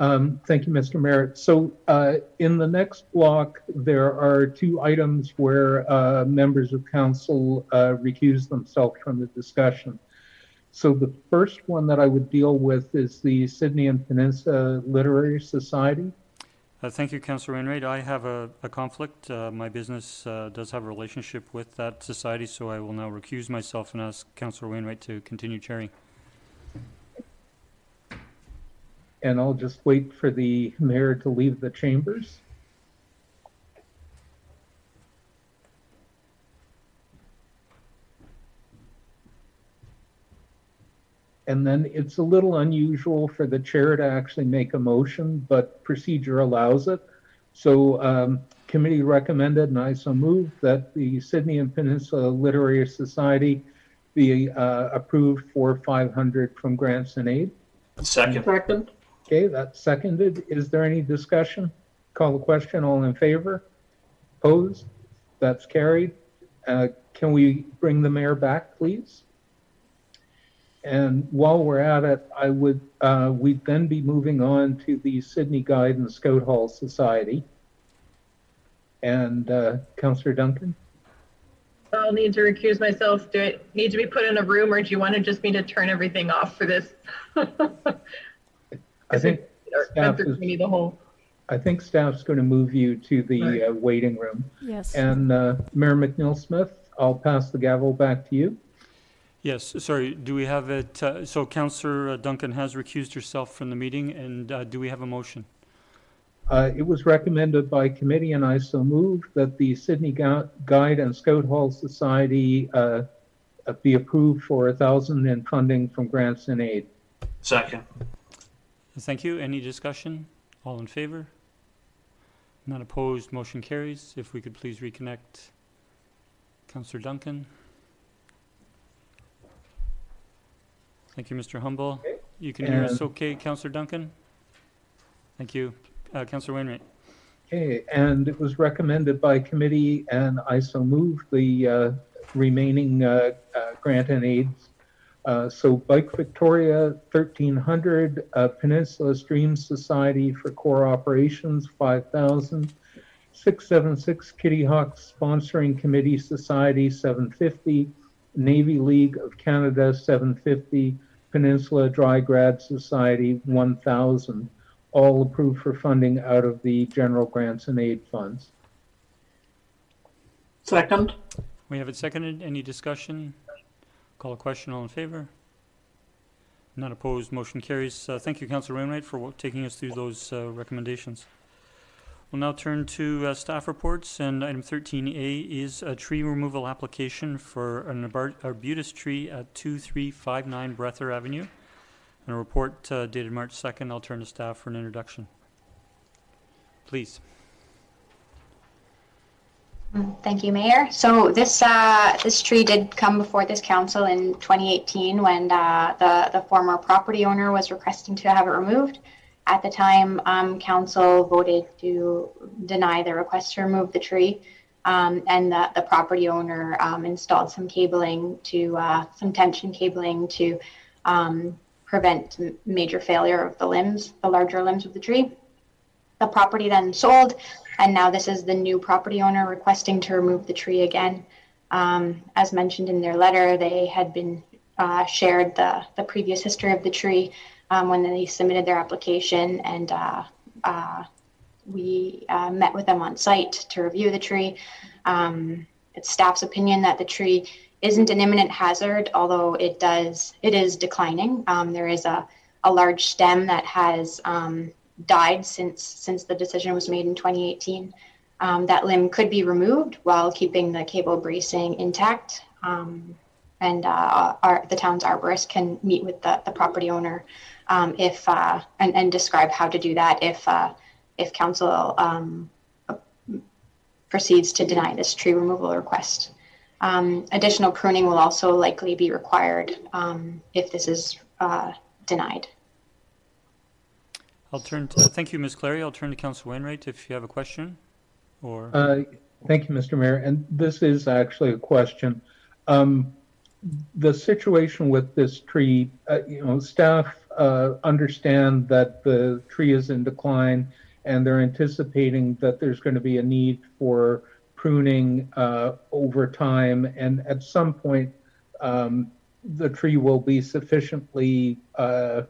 Um, Thank you, Mr. Merritt. So uh, in the next block, there are two items where uh, members of council uh, recuse themselves from the discussion. So the first one that I would deal with is the Sidney and Peninsula Literary Society. Uh, Thank you, Councillor Wainwright. I have a, a conflict. Uh, My business uh, does have a relationship with that society, so I will now recuse myself and ask Councillor Wainwright to continue chairing. And I'll just wait for the mayor to leave the chambers. And then it's a little unusual for the chair to actually make a motion, but procedure allows it. So um, committee recommended, and I so move, that the Sidney and Peninsula Literary Society be uh, approved for 500 from grants and aid. Second. Second. Okay, that's seconded. Is there any discussion? Call the question. All in favor? Opposed? That's carried. Uh, Can we bring the mayor back, please? And while we're at it, I would, uh, we'd then be moving on to the Sidney Guide and Scout Hall Society. And uh, Councillor Duncan? I'll need to recuse myself. Do I need to be put in a room or do you want to just me to turn everything off for this? <laughs> I think, Or Staff enter is- committee the whole. I think staff's going to move you to the uh, waiting room. Yes. And uh, Mayor McNeil Smith, I'll pass the gavel back to you. Yes, sorry, do we have it, uh, so Councillor Duncan has recused herself from the meeting, and uh, do we have a motion? Uh, It was recommended by committee, and I so move that the Sidney Gou- Guide and Scout Hall Society uh, be approved for a thousand in funding from grants and aid. Second. Thank you. Any discussion? All in favor? Not opposed, motion carries. If we could please reconnect Counselor Duncan. Thank you, Mr. Humble. Okay. You can hear us And- okay, Counselor Duncan? Thank you. Uh, Counselor Wainwright. Okay, and it was recommended by committee, and I so moved the uh, remaining uh, uh, grant and aids. Uh, So Bike Victoria, 1,300, uh, Peninsula Stream Society for core operations, 5,000. 676 Kitty Hawk Sponsoring Committee Society, 750. Navy League of Canada, 750. Peninsula Dry Grad Society, 1,000 all approved for funding out of the general grants and aid funds. Second? We have it seconded. Any discussion? Call a question. All in favor? Not opposed, motion carries. Uh, Thank you, Counselor Wainwright, for taking us through those uh, recommendations. We'll now turn to uh, staff reports, and item 13A is a tree removal application for an arbutus tree at 2359 Brethour Avenue. And a report uh, dated March 2nd. I'll turn to staff for an introduction. Please. Thank you, Mayor. So this, uh, this tree did come before this council in 2018 when, uh, the, the former property owner was requesting to have it removed. At the time, um, council voted to deny the request to remove the tree. Um, and the, the property owner, um, installed some cabling to, uh, some tension cabling to, um, prevent major failure of the limbs, the larger limbs of the tree. The property then sold and now this is the new property owner requesting to remove the tree again. Um, as mentioned in their letter, they had been uh, shared the, the previous history of the tree um, when they submitted their application, and uh, uh, we uh, met with them on site to review the tree. Um, it's staff's opinion that the tree isn't an imminent hazard, although it does it is declining. Um, there is a, a large stem that has um, died since since the decision was made in 2018. Um, that limb could be removed while keeping the cable bracing intact. Um, and uh, our, the town's arborist can meet with the, the property owner um, if uh, and, and describe how to do that if uh, if council um, proceeds to deny this tree removal request. Um, additional pruning will also likely be required um, if this is uh, denied. I'll turn to, thank you, Ms. Clary. I'll turn to Counselor Wainwright if you have a question, or, Uh, Thank you, Mr. Mayor, and this is actually a question. Um, The situation with this tree, uh, you know, staff uh, understand that the tree is in decline, and they're anticipating that there's going to be a need for pruning uh, over time, and at some point, um, the tree will be sufficiently uh,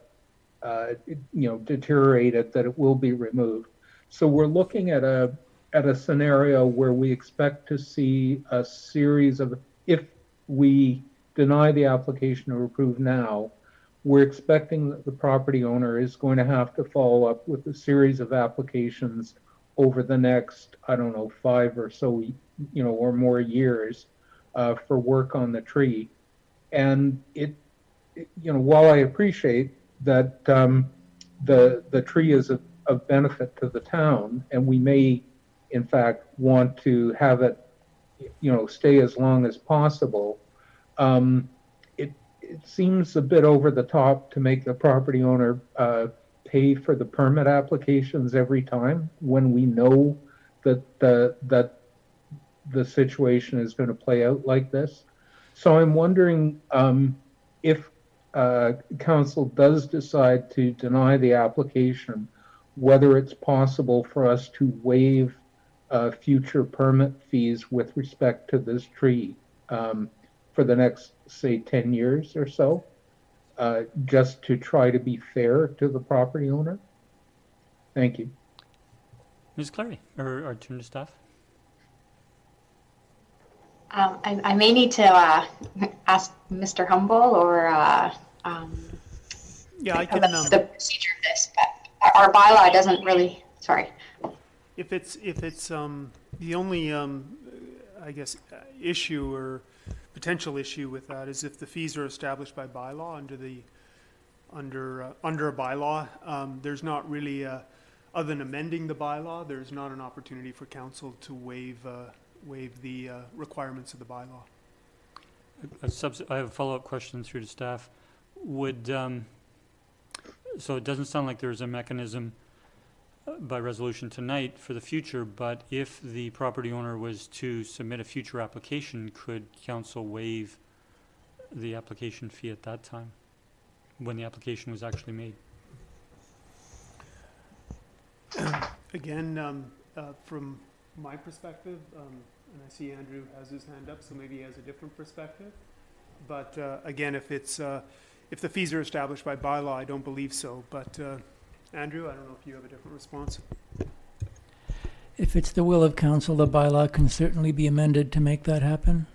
uh, you know, deteriorated, that it will be removed. So we're looking at a, at a scenario where we expect to see a series of, if we deny the application or approve now, we're expecting that the property owner is going to have to follow up with a series of applications over the next, I don't know, five or so, you know, or more years uh, for work on the tree. And it, it- you know, while I appreciate that um, the the tree is of, of benefit to the town, and we may, in fact, want to have it, you know, stay as long as possible. Um, it seems a bit over the top to make the property owner uh, pay for the permit applications every time when we know that the that the situation is going to play out like this. So I'm wondering um, if uh, council does decide to deny the application, whether it's possible for us to waive uh, future permit fees with respect to this tree um, for the next, say, 10 years or so, uh, just to try to be fair to the property owner. Thank you. Ms. Clary, or, or turn to staff? Um, I, I may need to uh, ask Mr. Humble or uh, um, Yeah, I can, um, the procedure of this, but our, our bylaw doesn't really. Sorry. if it's, if it's, um, the only, um, I guess, uh, issue or potential issue with that is if the fees are established by bylaw under the, under, uh, under a bylaw, um, there's not really a, other than amending the bylaw, there's not an opportunity for council to waive, uh, waive the uh, requirements of the bylaw. A subs- I have a follow-up question through to staff. Would, um, so it doesn't sound like there's a mechanism by resolution tonight for the future, but if the property owner was to submit a future application, could council waive the application fee at that time? When the application was actually made? <clears throat> Again, um, uh, from my perspective, um, and I see Andrew has his hand up, so maybe he has a different perspective. But, uh, again, if it's, uh, if the fees are established by bylaw, I don't believe so. But, uh, Andrew, I don't know if you have a different response. If it's the will of council, the bylaw can certainly be amended to make that happen.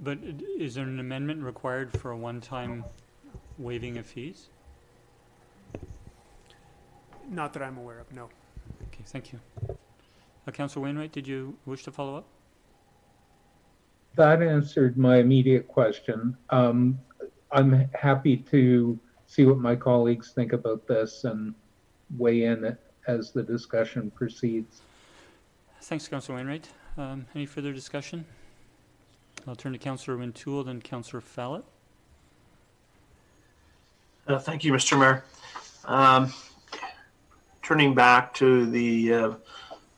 But is there an amendment required for a one-time waiving of fees? Not that I'm aware of, no. Okay, thank you. Uh, Councilor Wainwright, did you wish to follow up? That answered my immediate question. Um, I'm happy to see what my colleagues think about this and weigh in as the discussion proceeds. Thanks, Councilor Wainwright. Um, any further discussion? I'll turn to Councilor Rintoul, then Councilor Fallot. Uh, Thank you, Mr. Mayor. Um, Turning back to the uh,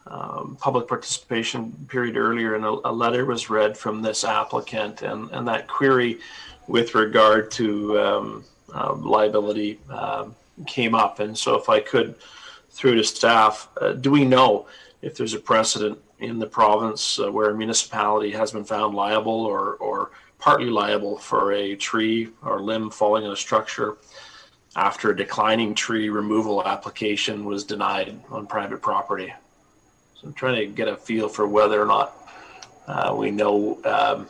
um, public participation period earlier, and a a letter was read from this applicant, and and that query with regard to um, uh, liability um, came up. And so if I could, through to staff, uh, do we know if there's a precedent in the province uh, where a municipality has been found liable or or partly liable for a tree or limb falling on a structure after a declining tree removal application was denied on private property. So I'm trying to get a feel for whether or not uh, we know um,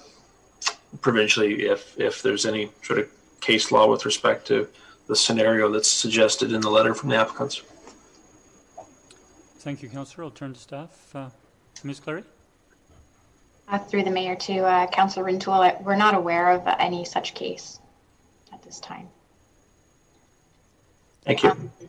provincially if if there's any sort of case law with respect to the scenario that's suggested in the letter from the applicants. Thank you, Councilor. I'll turn to staff. Uh, Ms. Clary? Uh, through the mayor to uh, Councilor Rintoul, we're not aware of any such case at this time. Thank you. Um, I,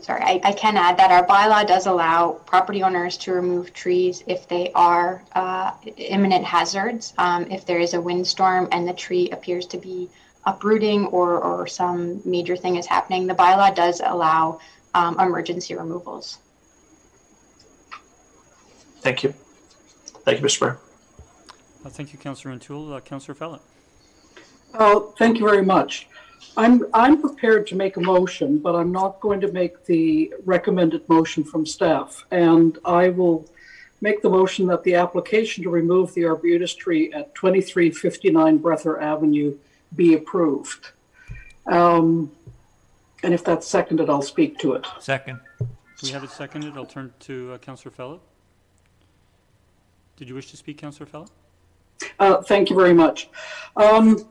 sorry, I, I can add that our bylaw does allow property owners to remove trees if they are uh, imminent hazards. Um, if there is a windstorm and the tree appears to be uprooting or, or some major thing is happening, the bylaw does allow um, emergency removals. Thank you. Thank you, Mr. Mayor. Uh, thank you, Councilor Rintoul. Uh, Councilor Fallot? Oh, thank you very much. I'm, I'm prepared to make a motion, but I'm not going to make the recommended motion from staff. And I will make the motion that the application to remove the arbutus tree at 2359 Brethour Avenue be approved. Um, And if that's seconded, I'll speak to it. Second. We have it seconded. I'll turn to uh, Councilor Fallot. Did you wish to speak, Councilor Fallot? Uh, thank you very much. Um,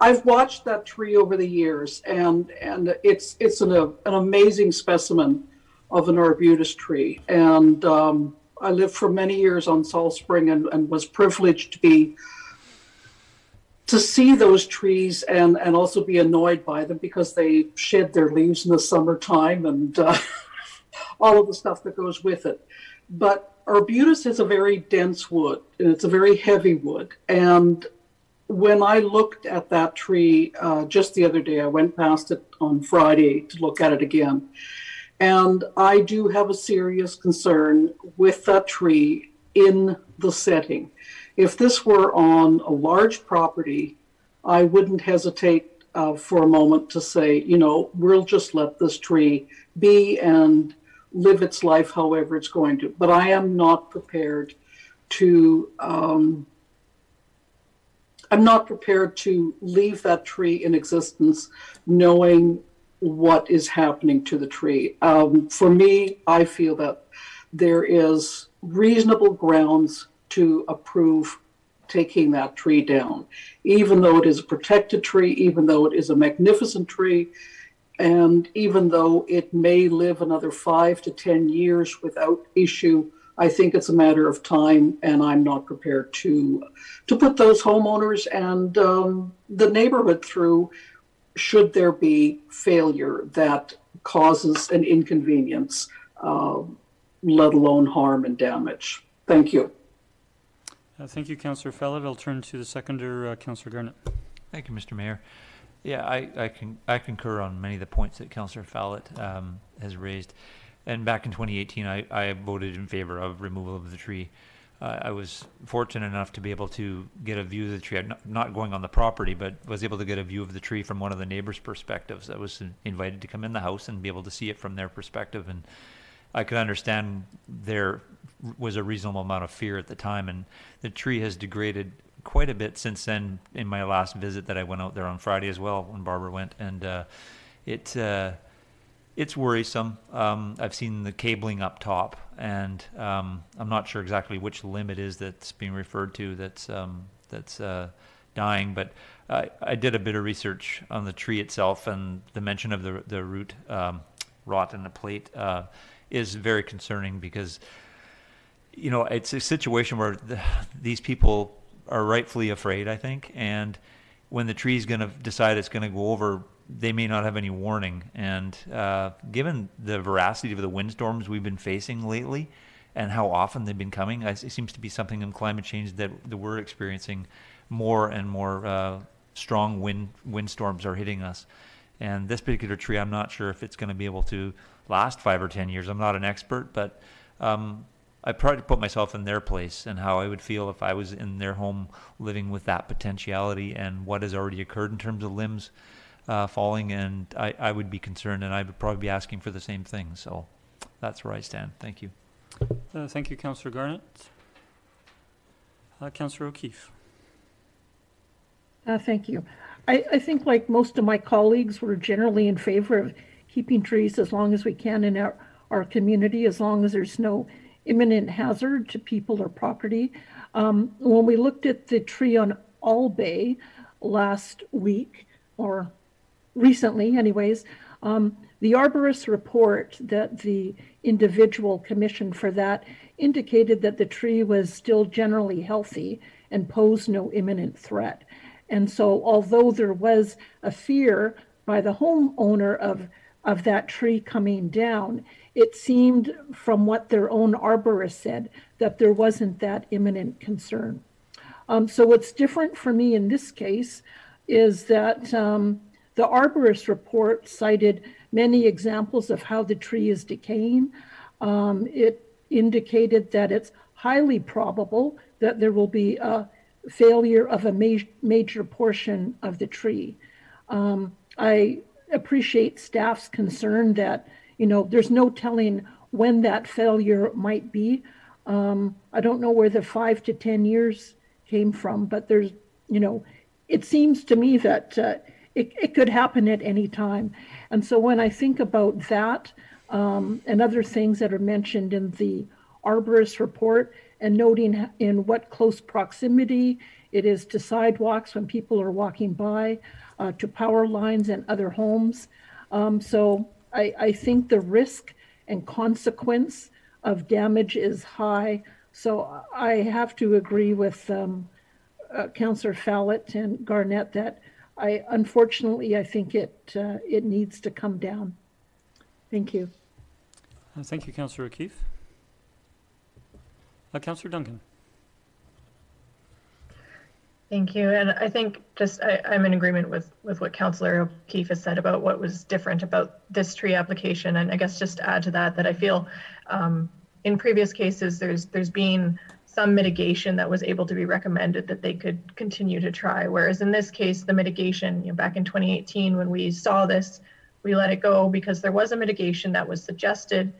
I've watched that tree over the years, and and it's it's an an amazing specimen of an arbutus tree. And um, I lived for many years on Salt Spring, and, and was privileged to be to see those trees and and also be annoyed by them because they shed their leaves in the summertime and uh, <laughs> all of the stuff that goes with it. But arbutus is a very dense wood and it's a very heavy wood. And when I looked at that tree uh, just the other day, I went past it on Friday to look at it again. And I do have a serious concern with that tree in the setting. If this were on a large property, I wouldn't hesitate uh, for a moment to say, you know, we'll just let this tree be and live its life however it's going to. But I am not prepared to. Um, I'm not prepared to leave that tree in existence, knowing what is happening to the tree. Um, for me, I feel that there is reasonable grounds to approve taking that tree down, even though it is a protected tree, even though it is a magnificent tree, and even though it may live another five to 10 years without issue I think it's a matter of time, and I'm not prepared to to put those homeowners and um, the neighborhood through should there be failure that causes an inconvenience, uh, let alone harm and damage. Thank you. Uh, Thank you, Councillor Fallot. I'll turn to the seconder, uh, Councillor Garnett. Thank you, Mr. Mayor. Yeah, I, I can I concur on many of the points that Councillor Fallot um, has raised. And back in 2018, I, I voted in favor of removal of the tree. Uh, I was fortunate enough to be able to get a view of the tree, I'm not, not going on the property, but was able to get a view of the tree from one of the neighbors' perspectives. I was invited to come in the house and be able to see it from their perspective. And I could understand there was a reasonable amount of fear at the time, and the tree has degraded quite a bit since then. In my last visit, that I went out there on Friday as well, when Barbara went, and uh, it uh, it's worrisome. Um, I've seen the cabling up top, and um, I'm not sure exactly which limb it is that's being referred to that's um, that's uh, dying, but I, I did a bit of research on the tree itself, and the mention of the the root um, rot in the plate uh, is very concerning because you know it's a situation where the, these people are rightfully afraid, I think, and when the tree's going to decide it's going to go over, they may not have any warning. And uh, given the veracity of the windstorms we've been facing lately, and how often they've been coming, it seems to be something in climate change that, that we're experiencing more and more uh, strong wind windstorms are hitting us. And this particular tree, I'm not sure if it's going to be able to last five or ten years. I'm not an expert, but um, I try to put myself in their place and how I would feel if I was in their home living with that potentiality and what has already occurred in terms of limbs uh, falling. And I, I would be concerned and I would probably be asking for the same thing. So that's where I stand. Thank you. Uh, Thank you, Councillor Garnett. Uh, Councillor O'Keeffe. Uh, thank you. I, I think like most of my colleagues, we're generally in favor of keeping trees as long as we can in our, our community, as long as there's no imminent hazard to people or property. Um, when we looked at the tree on All Bay last week, or recently anyways, um, the arborist report that the individual commissioned for that indicated that the tree was still generally healthy and posed no imminent threat. And so although there was a fear by the homeowner of, of that tree coming down, it seemed from what their own arborist said that there wasn't that imminent concern. Um, so what's different for me in this case is that um, the arborist report cited many examples of how the tree is decaying. Um, it indicated that it's highly probable that there will be a failure of a ma- major portion of the tree. Um, I appreciate staff's concern that you know, there's no telling when that failure might be. Um, I don't know where the five to 10 years came from, but there's, you know, it seems to me that uh, it, it could happen at any time. And so when I think about that um, and other things that are mentioned in the arborist report and noting in what close proximity it is to sidewalks when people are walking by, uh, to power lines and other homes. Um, so I, I think the risk and consequence of damage is high. So I have to agree with um, uh, Councillor Fallot and Garnett that I unfortunately I think it uh, it needs to come down. Thank you. Uh, Thank you, Councillor O'Keeffe. Uh, Councillor Duncan. Thank you. And I think just I, I'm in agreement with with what Councillor O'Keeffe has said about what was different about this tree application. And I guess just to add to that, that I feel um, in previous cases there's there's been some mitigation that was able to be recommended that they could continue to try. Whereas in this case, the mitigation, you know, back in 2018 when we saw this, we let it go because there was a mitigation that was suggested,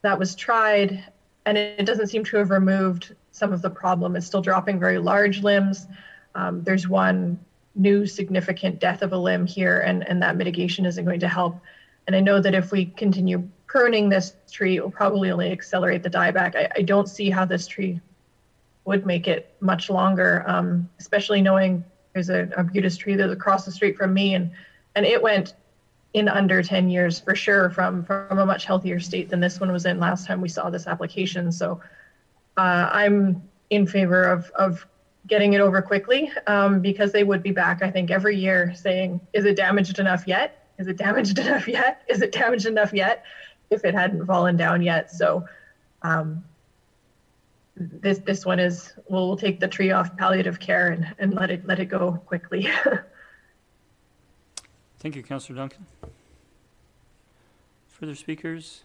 that was tried, and it, it doesn't seem to have removed some of the problem. It's still dropping very large limbs. Um, there's one new significant death of a limb here, and, and that mitigation isn't going to help. And I know that if we continue pruning this tree, will probably only accelerate the dieback. I, I don't see how this tree would make it much longer, um, especially knowing there's a arbutus tree that's across the street from me, and and it went in under 10 years for sure from from a much healthier state than this one was in last time we saw this application. So uh, I'm in favor of of getting it over quickly um, because they would be back, I think, every year saying, is it damaged enough yet? Is it damaged <laughs> enough yet? Is it damaged enough yet? If it hadn't fallen down yet. So um, this this one is we'll, we'll take the tree off palliative care and, and let it let it go quickly. <laughs> Thank you, Councillor Duncan. Further speakers?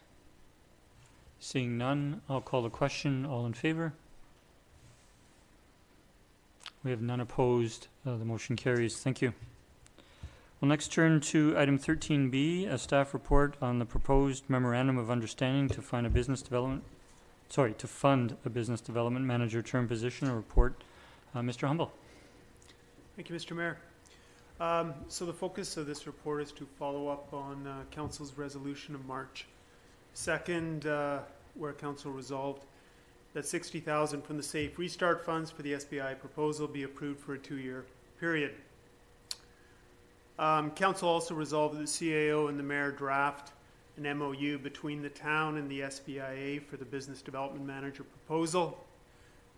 Seeing none, I'll call the question. All in favor? We have none opposed. Uh, the motion carries. Thank you. We'll next turn to item 13B, a staff report on the proposed memorandum of understanding to find a business development, sorry, to fund a business development manager term position. A report, uh, Mr. Humble. Thank you, Mr. Mayor. Um, so the focus of this report is to follow up on uh, Council's resolution of March 2nd, uh, where Council resolved that 60,000 from the Safe Restart funds for the SBI proposal be approved for a two-year period. Um, Council also resolved that the CAO and the mayor draft an MOU between the town and the SBIA for the business development manager proposal,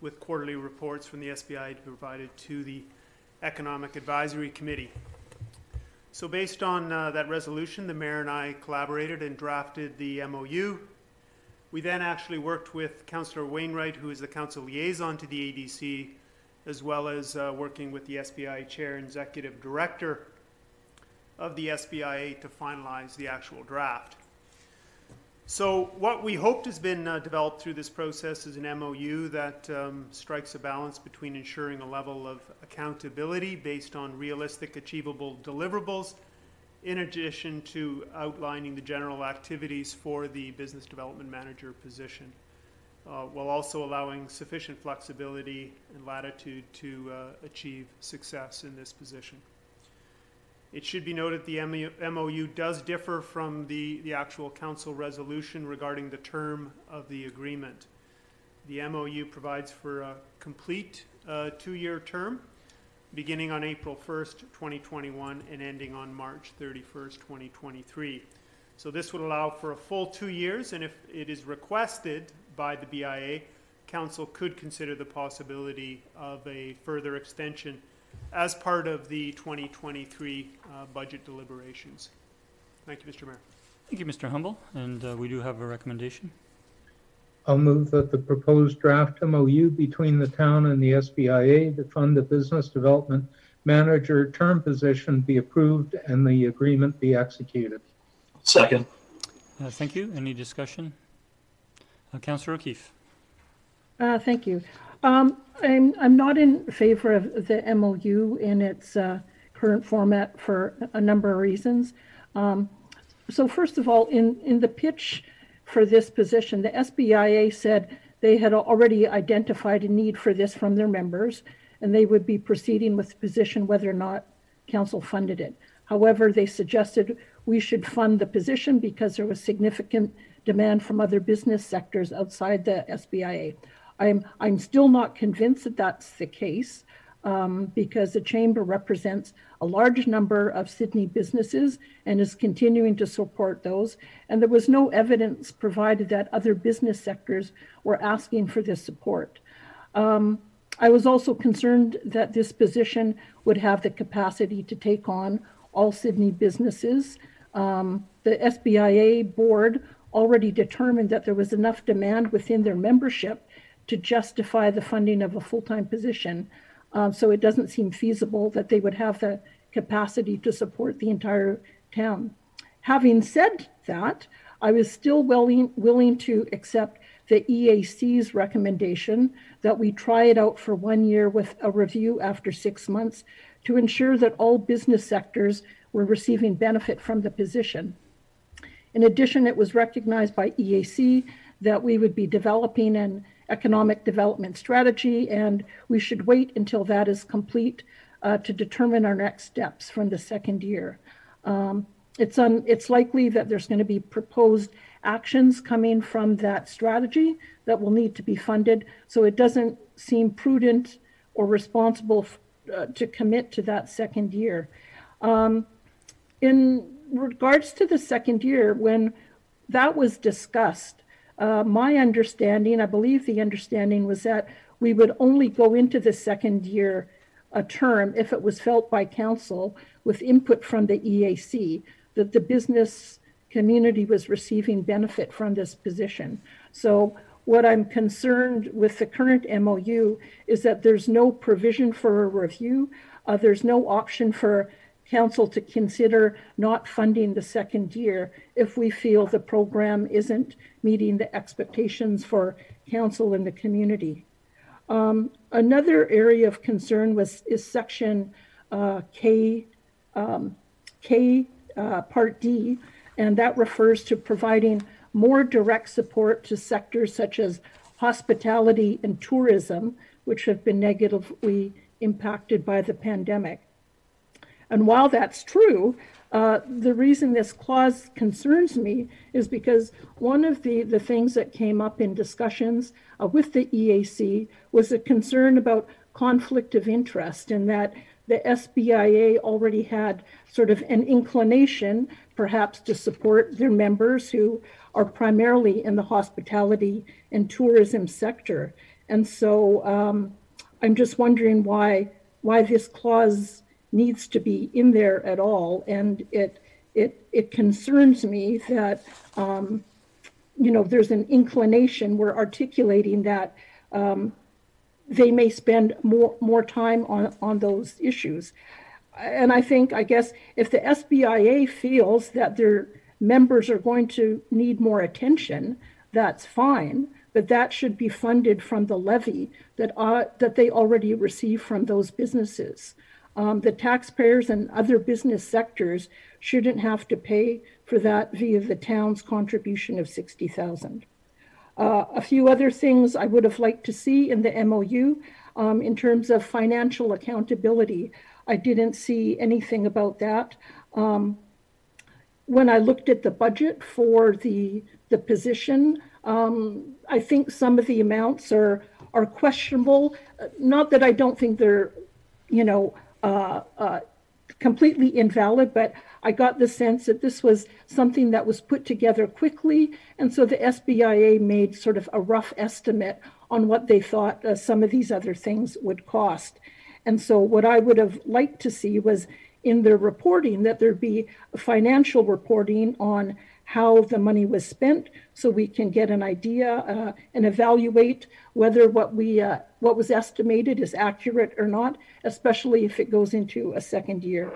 with quarterly reports from the SBI to be provided to the Economic Advisory Committee. So based on uh, that resolution, the mayor and I collaborated and drafted the MOU. We then actually worked with Councillor Wainwright, who is the council liaison to the ADC, as well as uh, working with the SBI chair and executive director of the SBIA to finalize the actual draft. So what we hoped has been uh, developed through this process is an MOU that um, strikes a balance between ensuring a level of accountability based on realistic, achievable deliverables, in addition to outlining the general activities for the business development manager position, uh, while also allowing sufficient flexibility and latitude to uh, achieve success in this position. It should be noted the MOU does differ from the, the actual council resolution regarding the term of the agreement. The MOU provides for a complete uh, two-year term, beginning on April 1st, 2021, and ending on March 31st, 2023. So this would allow for a full two years, and if it is requested by the BIA, council could consider the possibility of a further extension as part of the 2023 uh, budget deliberations. Thank you, Mr. Mayor. Thank you, Mr. Humble. And uh, we do have a recommendation. I'll move that the proposed draft MOU between the town and the SBIA to fund the business development manager term position be approved and the agreement be executed. Second. Uh, thank you. Any discussion? Uh, Councillor O'Keeffe. Uh, thank you. Um, I'm, I'm not in favor of the MOU in its uh, current format for a number of reasons. Um, so first of all, in, in the pitch for this position, the SBIA said they had already identified a need for this from their members, and they would be proceeding with the position whether or not council funded it. However, they suggested we should fund the position because there was significant demand from other business sectors outside the SBIA. I'm, I'm still not convinced that that's the case um, because the chamber represents a large number of Sidney businesses and is continuing to support those. And there was no evidence provided that other business sectors were asking for this support. Um, I was also concerned that this position would have the capacity to take on all Sidney businesses. Um, the SBIA board already determined that there was enough demand within their membership to justify the funding of a full-time position. Um, so it doesn't seem feasible that they would have the capacity to support the entire town. Having said that, I was still willing, willing to accept the EAC's recommendation that we try it out for one year with a review after six months to ensure that all business sectors were receiving benefit from the position. In addition, it was recognized by EAC that we would be developing an economic development strategy, and we should wait until that is complete uh, to determine our next steps from the second year. Um, it's, un, it's likely that there's going to be proposed actions coming from that strategy that will need to be funded, so it doesn't seem prudent or responsible uh, to commit to that second year. Um, in regards to the second year, when that was discussed, uh, my understanding, I believe the understanding was that we would only go into the second year a term if it was felt by council with input from the EAC that the business community was receiving benefit from this position. So what I'm concerned with the current MOU is that there's no provision for a review. Uh, there's no option for council to consider not funding the second year if we feel the program isn't meeting the expectations for council and the community. Um, another area of concern was is section uh, K um, K uh, Part D, and that refers to providing more direct support to sectors such as hospitality and tourism, which have been negatively impacted by the pandemic. And while that's true, uh, the reason this clause concerns me is because one of the, the things that came up in discussions uh, with the EAC was a concern about conflict of interest and that the SBIA already had sort of an inclination, perhaps, to support their members who are primarily in the hospitality and tourism sector. And so um, I'm just wondering why why this clause needs to be in there at all. And it it it concerns me that um, you know there's an inclination we're articulating that um, they may spend more more time on on those issues. And I think I guess if the SBIA feels that their members are going to need more attention, that's fine. But that should be funded from the levy that uh, that they already receive from those businesses. Um, the taxpayers and other business sectors shouldn't have to pay for that via the town's contribution of 60,000. Uh, a few other things I would have liked to see in the MOU um, in terms of financial accountability. I didn't see anything about that. Um, when I looked at the budget for the the position, um, I think some of the amounts are are questionable. Not that I don't think they're, you know, uh, uh, completely invalid, but I got the sense that this was something that was put together quickly. And so the SBIA made sort of a rough estimate on what they thought uh, some of these other things would cost. And so what I would have liked to see was in their reporting that there be financial reporting on how the money was spent so we can get an idea uh, and evaluate whether what we uh, what was estimated is accurate or not especially if it goes into a second year.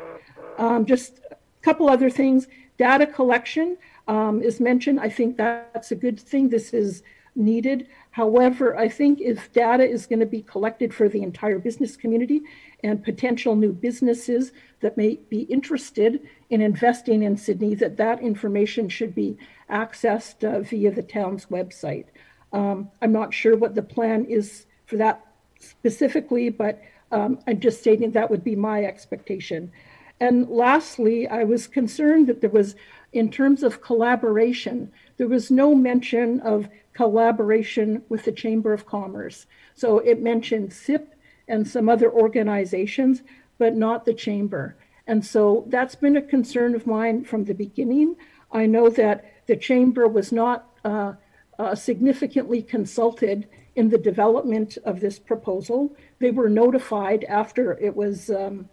Um, just a couple other things. Data collection um, is mentioned. I think that's a good thing. This is needed. However i think if data is going to be collected for the entire business community and potential new businesses that may be interested in investing in Sidney, that that information should be accessed uh, via the town's website. Um, I'm not sure what the plan is for that specifically, but um, I'm just stating that would be my expectation. And lastly, I was concerned that there was, in terms of collaboration, there was no mention of collaboration with the Chamber of Commerce. So it mentioned SIP and some other organizations, but not the chamber. And so that's been a concern of mine from the beginning. I know that the chamber was not uh, uh, significantly consulted in the development of this proposal. They were notified after it was um,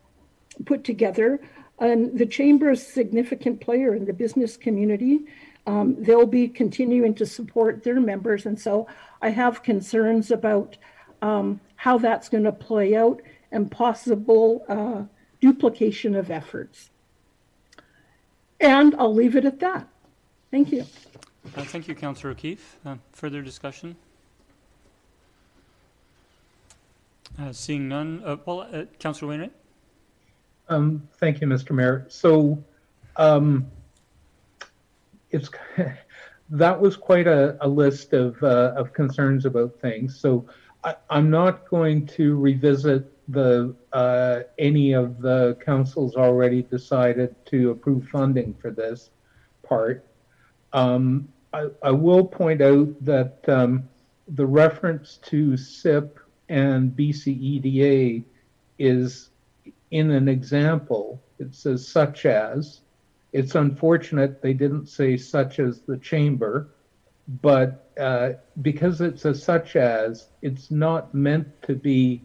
put together. And the chamber is a significant player in the business community. Um, they'll be continuing to support their members. And so I have concerns about um, how that's going to play out and possible uh, duplication of efforts. And I'll leave it at that. Thank you. Uh, Thank you, Councillor O'Keeffe. Uh, Further discussion? Uh, Seeing none, uh, well, uh, Councillor Wainwright? Um, thank you, Mr. Mayor. So, um, it's, <laughs> that was quite a, a list of, uh, of concerns about things. So I, I'm not going to revisit the, uh, any of the councils already decided to approve funding for this part. Um, I, I will point out that, um, the reference to SIP and BCEDA is in an example. It says such as, It's unfortunate they didn't say such as the chamber, but uh, because it's a such as, it's not meant to be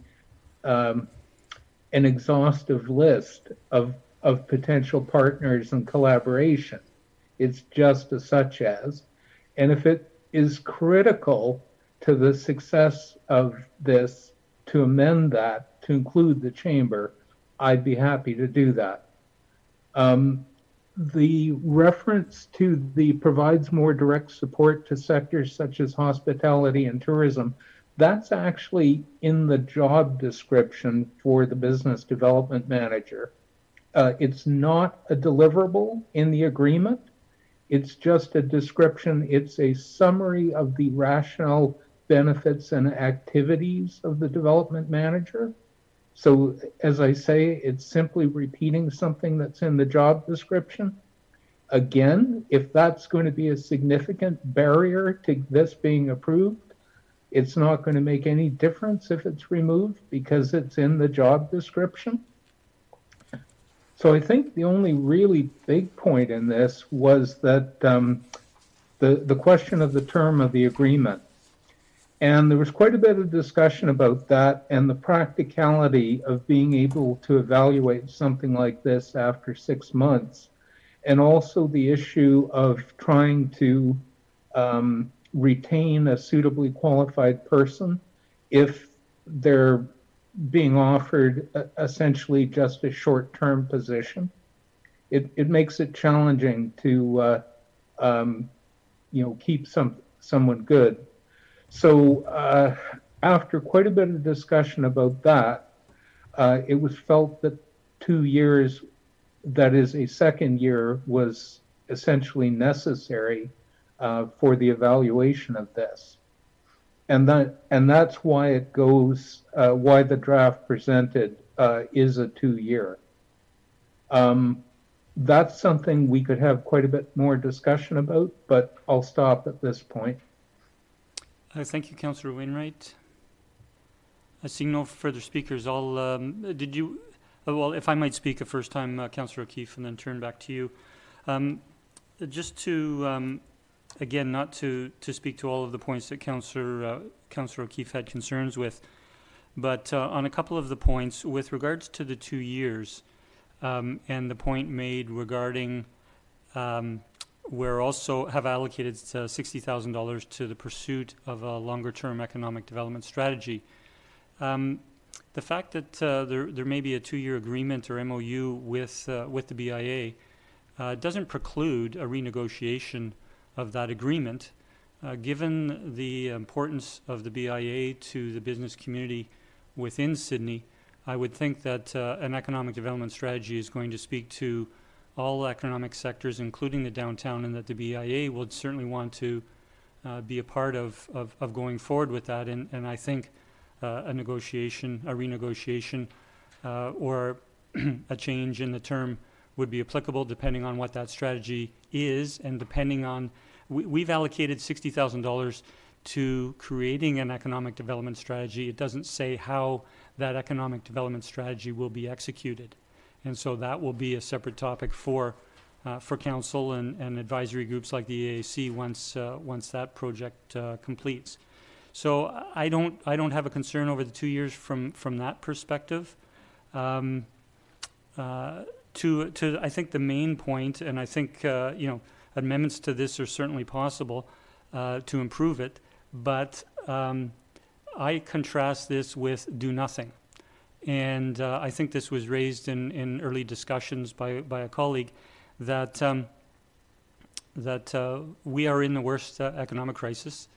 um, an exhaustive list of, of potential partners and collaboration. It's just a such as. And if it is critical to the success of this to amend that to include the chamber, I'd be happy to do that. Um, the reference to the provides more direct support to sectors such as hospitality and tourism, that's actually in the job description for the business development manager. Uh, it's not a deliverable in the agreement. It's just a description. It's a summary of the rational benefits and activities of the development manager. So, as I say, it's simply repeating something that's in the job description. Again, if that's going to be a significant barrier to this being approved, it's not going to make any difference if it's removed because it's in the job description. So I think the only really big point in this was that um, the the question of the term of the agreement. And there was quite a bit of discussion about that and the practicality of being able to evaluate something like this after six months. And also the issue of trying to um, retain a suitably qualified person if they're being offered uh, essentially just a short term position. It, it makes it challenging to uh, um, you know keep some someone good. So uh, after quite a bit of discussion about that, uh, it was felt that two years, that is a second year, was essentially necessary uh, for the evaluation of this. And that and that's why it goes, uh, why the draft presented uh, is a two-year. Um, that's something we could have quite a bit more discussion about, but I'll stop at this point. Uh, Thank you, Councillor Wainwright. I see no further speakers. I'll, um, did you, uh, well, if I might speak a first time, uh, Councillor O'Keeffe, and then turn back to you. Um, Just to, um, again, not to, to speak to all of the points that Councillor, uh, Councillor O'Keeffe had concerns with, but uh, on a couple of the points, with regards to the two years, um, and the point made regarding um, we're also have allocated uh, $60,000 to the pursuit of a longer-term economic development strategy. Um, the fact that uh, there, there may be a two-year agreement or MOU with, uh, with the BIA uh, doesn't preclude a renegotiation of that agreement. Uh, given the importance of the BIA to the business community within Sidney, I would think that uh, an economic development strategy is going to speak to all economic sectors, including the downtown, and that the BIA would certainly want to uh, be a part of, of, of going forward with that. And, and I think uh, a negotiation, a renegotiation, uh, or <clears throat> a change in the term would be applicable depending on what that strategy is and depending on, we, we've allocated $60,000 to creating an economic development strategy. It doesn't say how that economic development strategy will be executed. And so that will be a separate topic for, uh, for council and, and advisory groups like the AAC once, uh, once that project uh, completes. So I don't, I don't have a concern over the two years from, from that perspective. Um, uh, to, to, I think the main point, and I think, uh, you know, amendments to this are certainly possible uh, to improve it, but um, I contrast this with do nothing. And uh, I think this was raised in, in early discussions by, by a colleague that, um, that uh, we are in the worst uh, economic crisis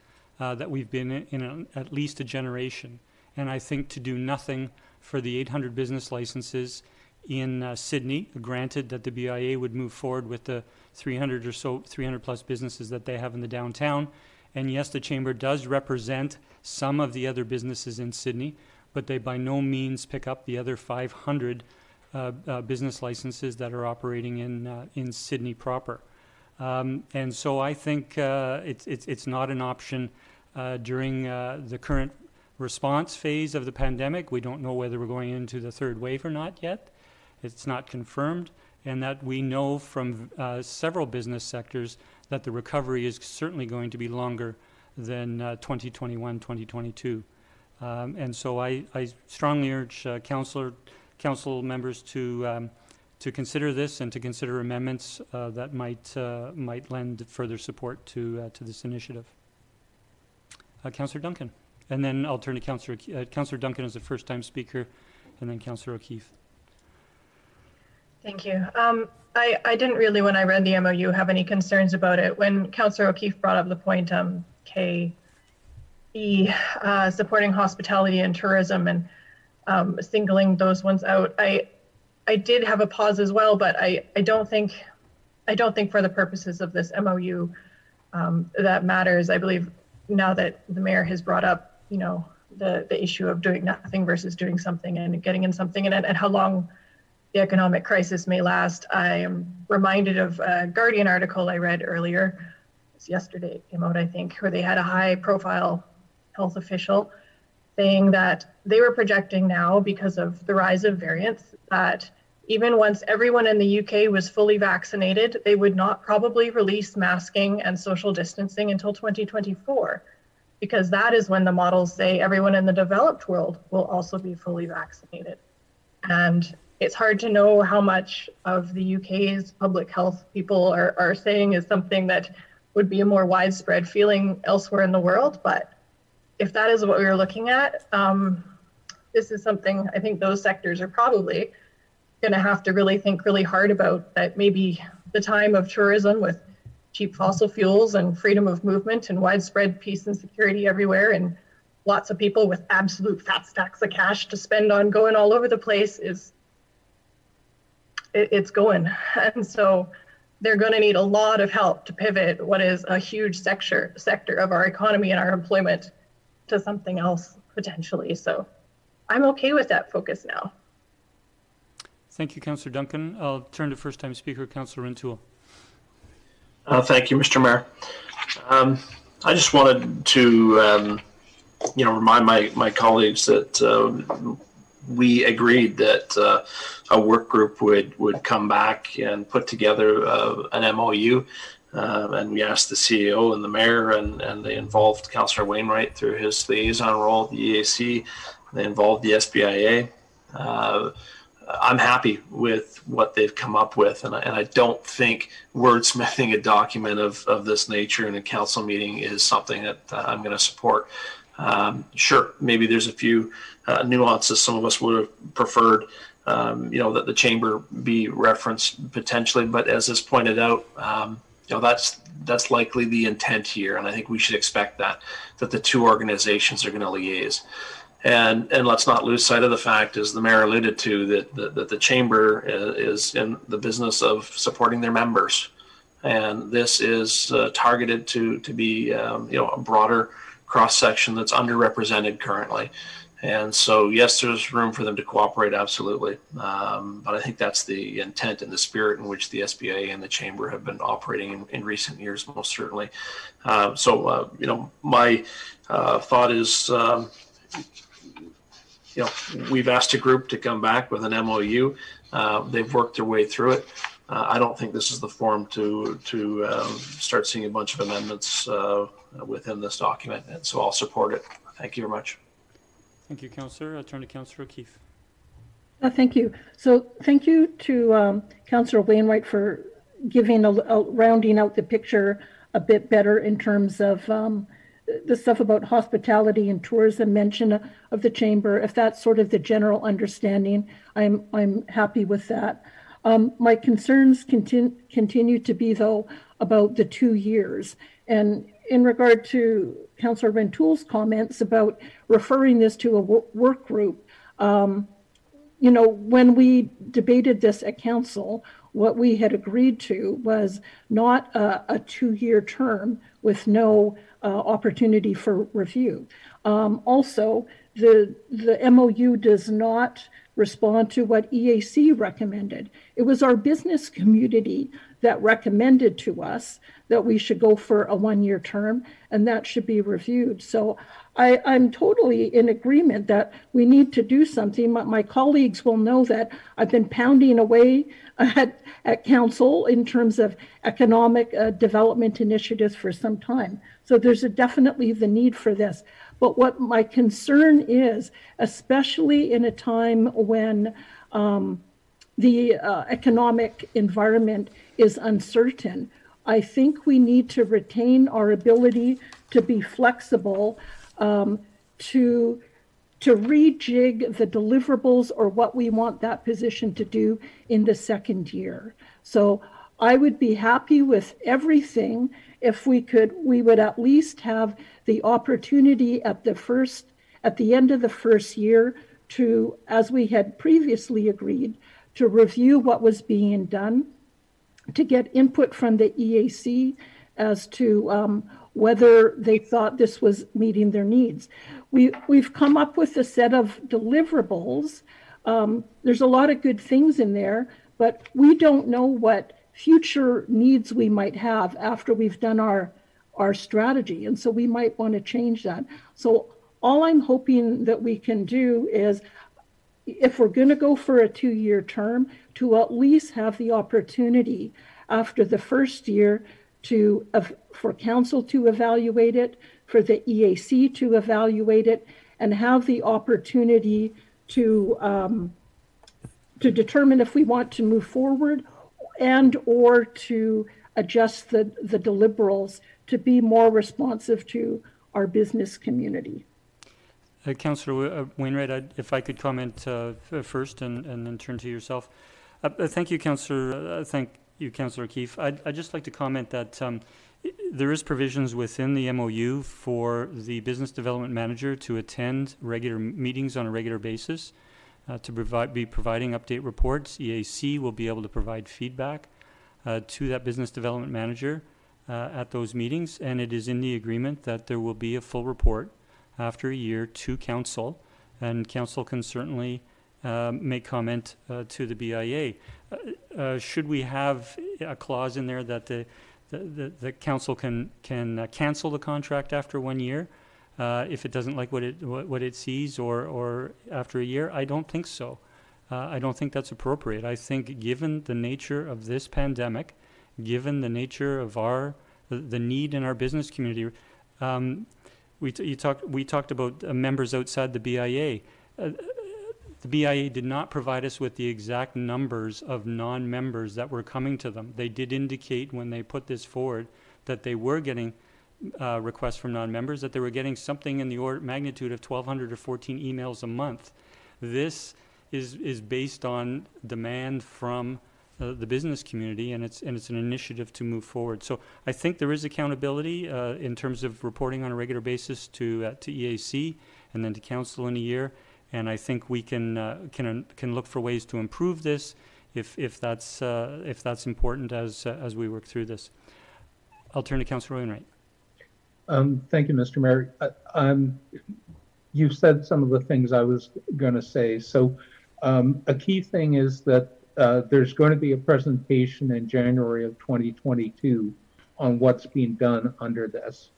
uh, that we've been in, in a, at least a generation. And I think to do nothing for the 800 business licenses in uh, Sidney, granted that the BIA would move forward with the 300 or so, 300 plus businesses that they have in the downtown. And yes, the Chamber does represent some of the other businesses in Sidney, but they by no means pick up the other 500 uh, uh, business licenses that are operating in, uh, in Sidney proper. Um, and so I think uh, it's, it's, it's not an option uh, during the current response phase of the pandemic. We don't know whether we're going into the third wave or not yet. It's not confirmed. and that we know from uh, several business sectors that the recovery is certainly going to be longer than uh, 2021, 2022. Um, And so I, I strongly urge uh, council members to, um, to consider this and to consider amendments uh, that might, uh, might lend further support to, uh, to this initiative. Uh, Councillor Duncan. And then I'll turn to Councillor, uh, Councillor Duncan as the first-time speaker, and then Councillor O'Keeffe. Thank you. Um, I, I didn't really, when I read the MOU, have any concerns about it. When Councillor O'Keeffe brought up the point, um, K, E, uh, supporting hospitality and tourism and um, singling those ones out, I, I did have a pause as well, but I, I don't think, I don't think for the purposes of this MOU um, that matters. I believe now that the mayor has brought up, you know, the, the issue of doing nothing versus doing something and getting in something and, and how long the economic crisis may last. I am reminded of a Guardian article I read earlier. Yesterday came out, I think, where they had a high profile health official saying that they were projecting now because of the rise of variants that even once everyone in the UK was fully vaccinated, they would not probably release masking and social distancing until 2024 because that is when the models say everyone in the developed world will also be fully vaccinated. And it's hard to know how much of the UK's public health people are, are saying is something that would be a more widespread feeling elsewhere in the world. But if that is what we are looking at, um, this is something I think those sectors are probably going to have to really think really hard about. That maybe the time of tourism with cheap fossil fuels and freedom of movement and widespread peace and security everywhere and lots of people with absolute fat stacks of cash to spend on going all over the place is it, it's going. <laughs> And so they're going to need a lot of help to pivot what is a huge sector sector of our economy and our employment to something else potentially. So I'm okay with that focus now. Thank you, Councillor Duncan. I'll turn to first-time speaker, Councillor Rintoul. Uh, thank you, Mr. Mayor. Um, I just wanted to, um, you know, remind my, my colleagues that uh, we agreed that uh, a work group would, would come back and put together uh, an MOU. Uh, and we asked the CEO and the mayor and, and they involved Councillor Wainwright through his liaison role, at the EAC. They involved the SBIA. Uh, I'm happy with what they've come up with, and I, and I don't think wordsmithing a document of, of this nature in a council meeting is something that uh, I'm going to support. Um, sure, maybe there's a few uh, nuances some of us would have preferred, um, you know, that the chamber be referenced potentially, but as is pointed out, um, you know, that's that's likely the intent here, and I think we should expect that that the two organizations are going to liaise. And, and let's not lose sight of the fact, as the mayor alluded to, that, that, that the chamber is in the business of supporting their members. And this is uh, targeted to, to be, um, you know, a broader cross section that's underrepresented currently. And so, yes, there's room for them to cooperate, absolutely. Um, but I think that's the intent and the spirit in which the SBA and the chamber have been operating in, in recent years, most certainly. Uh, so, uh, you know, my uh, thought is, um, you know, we've asked a group to come back with an MOU. Uh, they've worked their way through it. Uh, I don't think this is the forum to to um, start seeing a bunch of amendments uh, within this document, and so I'll support it. Thank you very much. Thank you, Councillor. I'll turn to Councillor O'Keeffe. Uh, Thank you. So thank you to um, Councillor Wainwright for giving a, a- rounding out the picture a bit better in terms of um, the stuff about hospitality and tourism mention of the chamber. If that's sort of the general understanding, I'm I'm happy with that. Um, my concerns continue continue to be though about the two years and in regard to Councillor Rintoul's comments about referring this to a work group. Um, you know, when we debated this at council, what we had agreed to was not a, a two-year term with no uh, opportunity for review. Um, also, the the MOU does not respond to what EAC recommended. It was our business community that recommended to us that we should go for a one-year term, and that should be reviewed. So I, I'm totally in agreement that we need to do something. My, my colleagues will know that I've been pounding away <laughs> at, at council in terms of economic uh, development initiatives for some time. So there's definitely the need for this. But what my concern is, especially in a time when um, the uh, economic environment is uncertain, I think we need to retain our ability to be flexible, um, to to rejig the deliverables or what we want that position to do in the second year. So I would be happy with everything if we could we would at least have the opportunity at the first at the end of the first year to as we had previously agreed to review what was being done to get input from the EAC as to um, whether they thought this was meeting their needs. We, we've come up with a set of deliverables. Um, there's a lot of good things in there, but we don't know what future needs we might have after we've done our, our strategy. And so we might want to change that. So all I'm hoping that we can do is if we're going to go for a two-year term, to at least have the opportunity after the first year to for council to evaluate it, for the EAC to evaluate it, and have the opportunity to um, to determine if we want to move forward and or to adjust the the deliberables to be more responsive to our business community. Uh, Councillor uh, Wainwright, I'd, if I could comment uh, first and, and then turn to yourself. Uh, uh, thank you, Councillor. Uh, thank you, Councillor Keeffe. I'd, I'd just like to comment that um, there is provisions within the MOU for the business development manager to attend regular meetings on a regular basis, uh, to provide be providing update reports. EAC will be able to provide feedback uh, to that business development manager uh, at those meetings, and it is in the agreement that there will be a full report after a year to council, and council can certainly um, make comment uh, to the BIA. Uh, uh, should we have a clause in there that the the, the, the council can can uh, cancel the contract after one year uh, if it doesn't like what it what, what it sees or or after a year? I don't think so. I don't think that's appropriate. I think given the nature of this pandemic, given the nature of our the, need in our business community. Um, we, you talked, we talked about members outside the BIA. Uh, the BIA did not provide us with the exact numbers of non-members that were coming to them. They did indicate when they put this forward that they were getting uh, requests from non-members, that they were getting something in the order magnitude of 1,200 or 14 emails a month. This is is based on demand from uh, the business community, and it's and it's an initiative to move forward. So I think there is accountability uh, in terms of reporting on a regular basis to uh, to EAC and then to council in a year. And I think we can uh, can can look for ways to improve this if if that's uh, if that's important as uh, as we work through this. I'll turn to Councillor Wainwright. Um, thank you, Mr. Mayor. Uh, you said some of the things I was going to say. So, um, a key thing is that uh, there's going to be a presentation in January of 2022 on what's being done under this.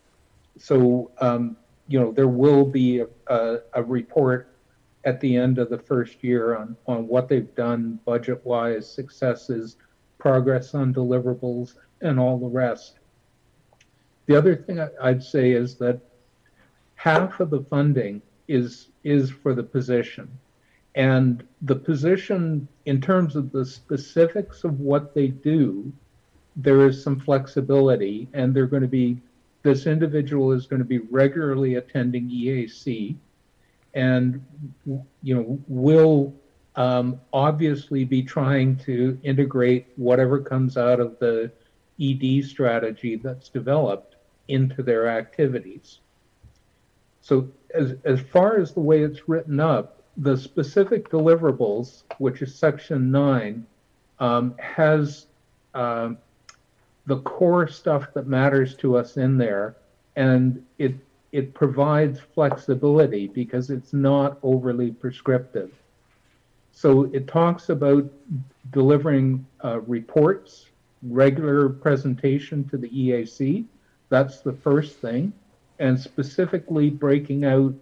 So, um, you know, there will be a, a, a, report at the end of the first year on, on what they've done budget wise, successes, progress on deliverables, and all the rest. The other thing I'd say is that half of the funding is is for the position. And the position, in terms of the specifics of what they do, there is some flexibility, and they're going to be, this individual is going to be regularly attending EAC and, you know, will um, obviously be trying to integrate whatever comes out of the ED strategy that's developed into their activities. So as, as far as the way it's written up, the specific deliverables, which is section nine, um, has um, the core stuff that matters to us in there, and it it provides flexibility because it's not overly prescriptive. So it talks about delivering uh, reports regular presentation to the EAC. That's the first thing. And specifically breaking out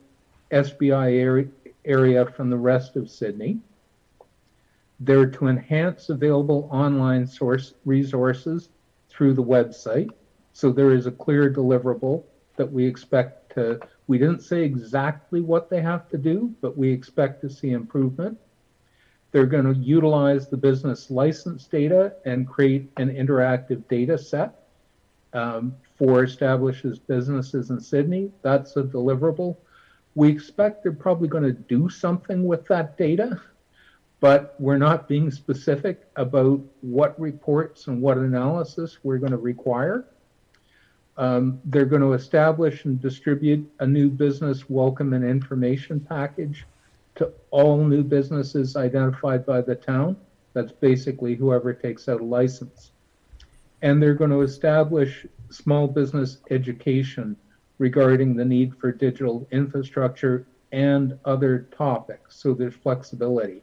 SBI area, area from the rest of Sidney. They're to enhance available online source resources through the website. So there is a clear deliverable that we expect to, we didn't say exactly what they have to do, but we expect to see improvement. They're going to utilize the business license data and create an interactive data set um, for established businesses in Sidney. That's a deliverable. We expect they're probably going to do something with that data, but we're not being specific about what reports and what analysis we're going to require. Um, they're going to establish and distribute a new business welcome and information package to all new businesses identified by the town. That's basically whoever takes out a license. And they're going to establish small business education regarding the need for digital infrastructure and other topics. So there's flexibility.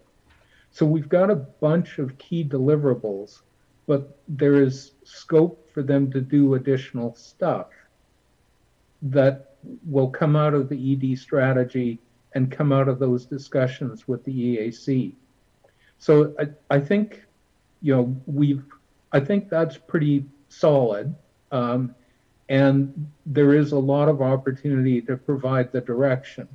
So we've got a bunch of key deliverables, but there is scope for them to do additional stuff that will come out of the ED strategy and come out of those discussions with the EAC. So I, I think, you know, we've, I think that's pretty solid. Um, and there is a lot of opportunity to provide the direction.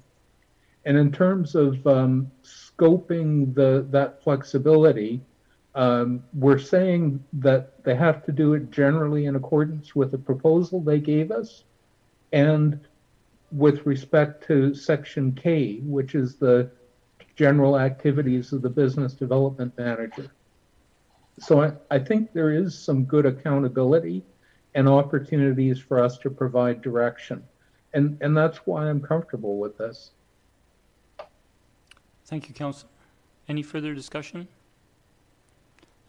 And in terms of um, scoping the that flexibility, um, we're saying that they have to do it generally in accordance with the proposal they gave us, and with respect to Section K, which is the general activities of the business development manager. So I, I think there is some good accountability and opportunities for us to provide direction. And, and that's why I'm comfortable with this. Thank you, Council. Any further discussion?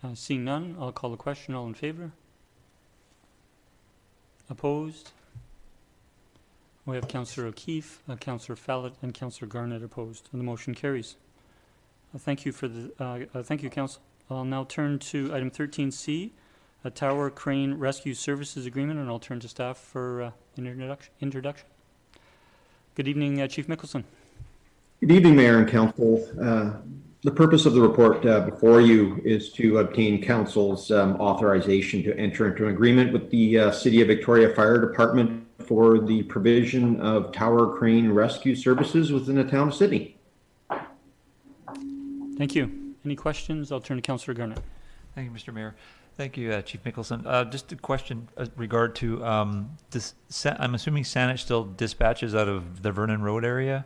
Uh, Seeing none, I'll call the question. All in favor? Opposed? We have Councillor O'Keeffe, uh, Councillor Fallot, and Councillor Garnett opposed, and the motion carries. Uh, Thank you for the, uh, uh, thank you, Council. I'll now turn to item 13C, a Tower Crane Rescue Services Agreement, and I'll turn to staff for uh, an introduction. introduction. Good evening, uh, Chief Mickelson. Good evening, Mayor and Council. The purpose of the report uh, before you is to obtain council's um, authorization to enter into an agreement with the uh, City of Victoria Fire Department for the provision of tower crane rescue services within the town of Sidney. Thank you. Any questions? I'll turn to Councillor Garnett. Thank you, Mr. Mayor. Thank you, uh, Chief Mickelson. Uh, just a question uh, regard to um, this. I'm assuming Saanich still dispatches out of the Vernon Road area,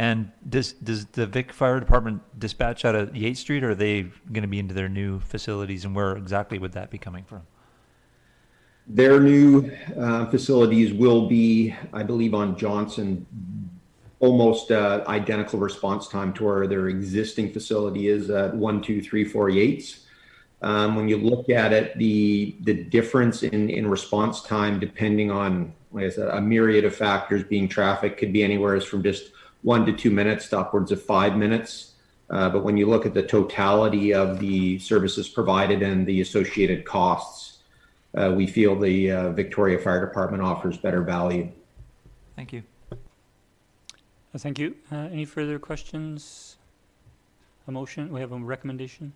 and does does the Vic Fire Department dispatch out of Yates Street, or are they going to be into their new facilities, and where exactly would that be coming from? Their new uh, facilities will be, I believe, on Johnson, almost uh, identical response time to where their existing facility is at one, two, three, four Yates. Um, when you look at it, the the difference in in response time, depending on, like I said, a myriad of factors, being traffic, could be anywhere from just one to two minutes to upwards of five minutes. Uh, but when you look at the totality of the services provided and the associated costs, uh, we feel the uh, Victoria Fire Department offers better value. Thank you. Uh, Thank you. Uh, Any further questions? A motion? We have a recommendation?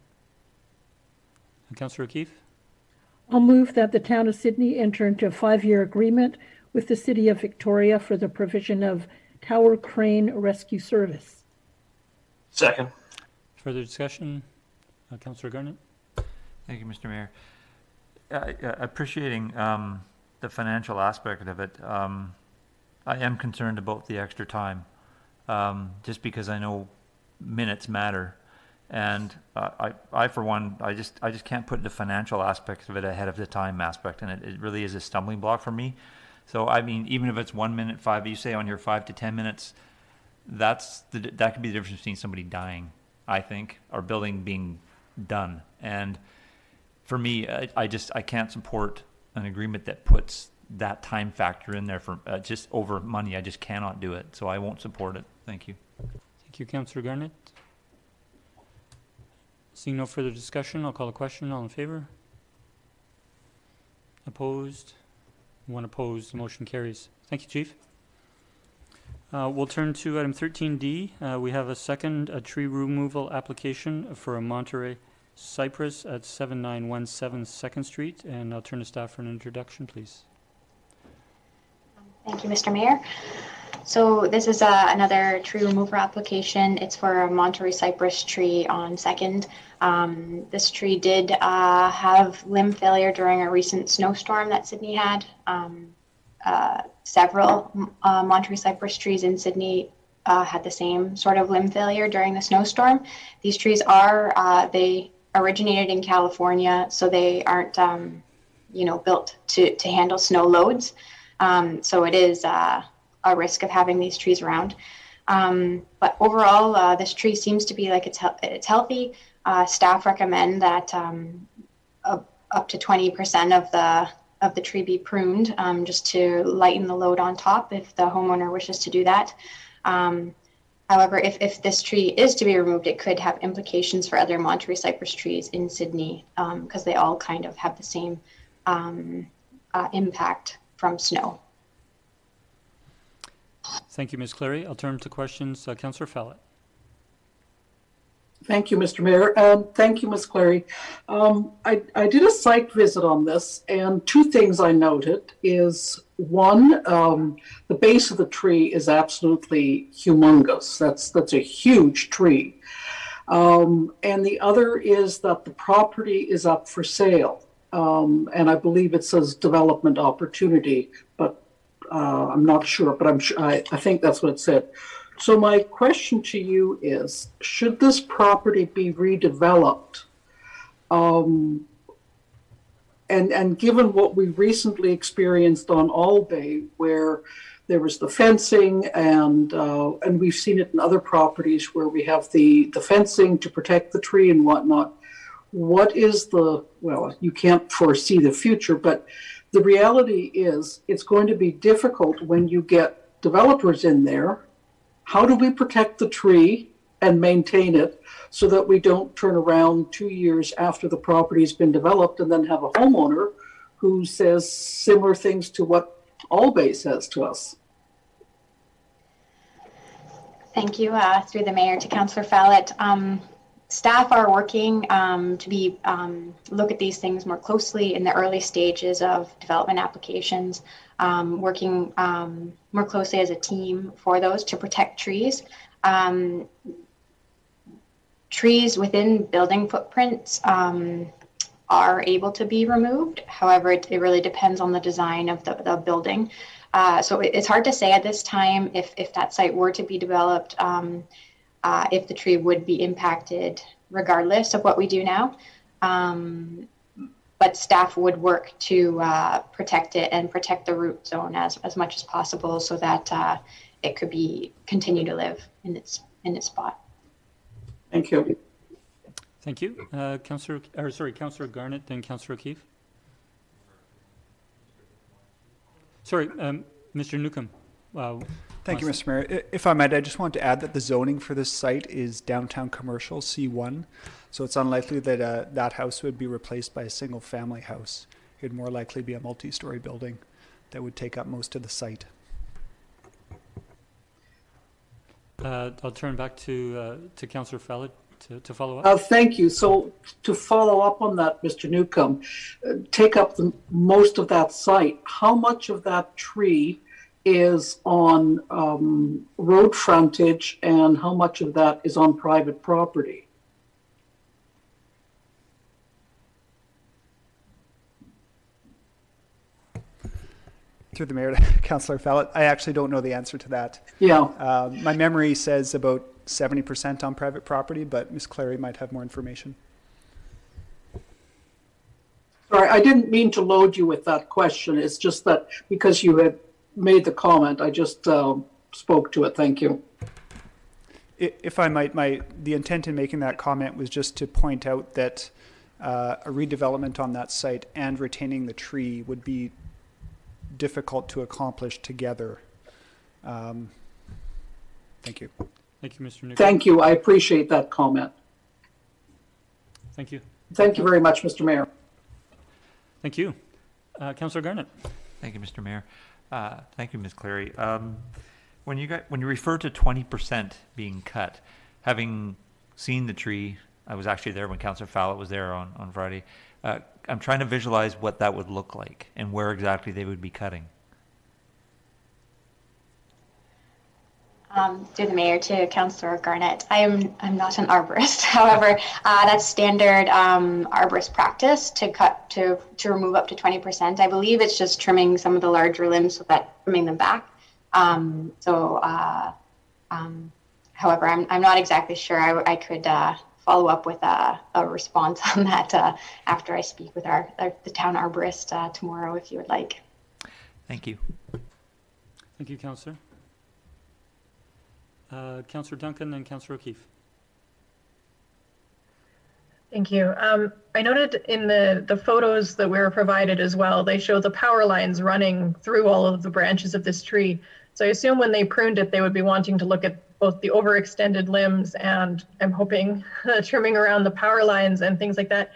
Uh, Councillor O'Keeffe? I'll move that the town of Sidney enter into a five-year agreement with the city of Victoria for the provision of tower crane rescue service. Second. Further discussion? Uh, Councillor Garnett? Thank you, Mr. Mayor. Uh, uh, Appreciating um, the financial aspect of it, um, I am concerned about the extra time, um, just because I know minutes matter. And uh, I, I, for one, I just, I just can't put the financial aspect of it ahead of the time aspect, and it, it really is a stumbling block for me. So, I mean, even if it's one minute, five, you say on your five to 10 minutes, that's the, that could be the difference between somebody dying, I think, or building being done. And for me, I, I just I can't support an agreement that puts that time factor in there for uh, just over money. I just cannot do it, so I won't support it. Thank you. Thank you, Councillor Garnett. Seeing no further discussion, I'll call a question. All in favor? Opposed? One opposed, the motion carries. Thank you, Chief. Uh, We'll turn to item 13D. Uh, We have a second, a tree removal application for a Monterey cypress at 7917 Second Street, and I'll turn to staff for an introduction, please. Thank you, Mr. Mayor. So this is uh, another tree remover application. It's for a Monterey cypress tree on Second. Um, This tree did uh, have limb failure during a recent snowstorm that Sidney had. Um, uh, Several uh, Monterey cypress trees in Sidney uh, had the same sort of limb failure during the snowstorm. These trees are, uh, they originated in California, so they aren't, um, you know, built to, to handle snow loads. Um, so it is a risk of having these trees around. Um, but overall, uh, this tree seems to be like it's, he- it's healthy. Uh, staff recommend that um, up, to 20% of the of the tree be pruned um, just to lighten the load on top if the homeowner wishes to do that. Um, however, if, if this tree is to be removed, it could have implications for other Monterey cypress trees in Sidney because they all kind of have the same um, uh, impact from snow. Thank you, Ms. Clary. I'll turn to questions. Uh, Councillor Fallot. Thank you, Mr. Mayor. Um, thank you, Ms. Clary. Um, I, I did a site visit on this, and two things I noted is one, um, the base of the tree is absolutely humongous. That's that's a huge tree. Um, and the other is that the property is up for sale, um, and I believe it says development opportunity, uh, I'm not sure. But I'm sure I, I think that's what it said. So my question to you is, should this property be redeveloped? Um, and, and given what we recently experienced on Albay, where there was the fencing and, uh, and we've seen it in other properties where we have the, the fencing to protect the tree and whatnot. What is the, well, you can't foresee the future, but the reality is it's going to be difficult when you get developers in there how do we protect the tree and maintain it so that we don't turn around two years after the property's been developed and then have a homeowner who says similar things to what Albay says to us? Thank you. Uh, through the mayor to Councillor Fallot. Um, staff are working um, to be um, look at these things more closely in the early stages of development applications. Um, working um, more closely as a team for those to protect trees. Um, trees within building footprints um, are able to be removed. However, it, it really depends on the design of the, the building. Uh, so it, it's hard to say at this time if, if that site were to be developed, uh, if the tree would be impacted regardless of what we do now. Um, but staff would work to uh, protect it and protect the root zone as, as much as possible so that uh, it could be continue to live in its in its spot. Thank you. Thank you. Uh, Councillor, or sorry, Councillor Garnett, then Councillor O'Keeffe. Sorry, um, Mr. Newcomb. Uh, Thank you, Mr. Mayor. If I might, I just want to add that the zoning for this site is downtown commercial C1. So it's unlikely that uh, that house would be replaced by a single family house. It'd more likely be a multi-story building that would take up most of the site. Uh, I'll turn back to uh, to Councillor Fallot to, to follow up. Uh, thank you. So to follow up on that, Mr. Newcomb, uh, take up the, most of that site. How much of that tree is on um, road frontage and how much of that is on private property? Through the mayor, <laughs> Councillor Fallot, I actually don't know the answer to that. Yeah. Uh, my memory says about 70% on private property, but Ms. Clary might have more information. Sorry, I didn't mean to load you with that question. It's just that because you had made the comment, I just uh, spoke to it. Thank you. If I might, my, the intent in making that comment was just to point out that uh, a redevelopment on that site and retaining the tree would be difficult to accomplish together. Um, Thank you. Thank you, Mr. Newcomb. Thank you. I appreciate that comment. Thank you. Thank you very much, Mr. Mayor. Thank you. Uh, Councillor Garnett. Thank you, Mr. Mayor. Uh, Thank you, Ms. Clary. Um, When you got, when you refer to twenty percent being cut, having seen the tree, I was actually there when Councillor Fallot was there on, on Friday. uh, I'm trying to visualize what that would look like and where exactly they would be cutting. Um, through the mayor to Councillor Garnett. I am I'm not an arborist. <laughs> However, uh, that's standard um, arborist practice to cut to to remove up to 20%. I believe it's just trimming some of the larger limbs so that trimming them back. Um, so, uh, um, however, I'm I'm not exactly sure. I, I could uh, follow up with a, a response <laughs> on that uh, after I speak with our, our the town arborist uh, tomorrow, if you would like. Thank you. Thank you, Councillor. Uh, Councillor Duncan and Councillor O'Keeffe. Thank you. Um, I noted in the, the photos that we were provided as well, they show the power lines running through all of the branches of this tree. So I assume when they pruned it, they would be wanting to look at both the overextended limbs and I'm hoping <laughs> trimming around the power lines and things like that.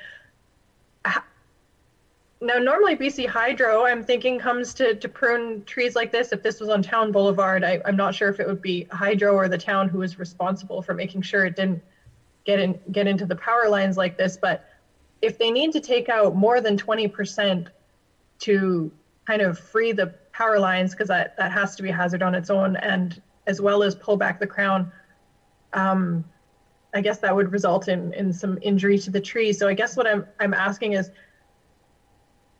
Now, normally BC Hydro, I'm thinking comes to, to prune trees like this. If this was on Town Boulevard, I, I'm not sure if it would be Hydro or the town who was responsible for making sure it didn't get in get into the power lines like this but if they need to take out more than 20% to kind of free the power lines because that, that has to be hazard on its own and as well as pull back the crown um, i guess that would result in in some injury to the tree so i guess what i'm i'm asking is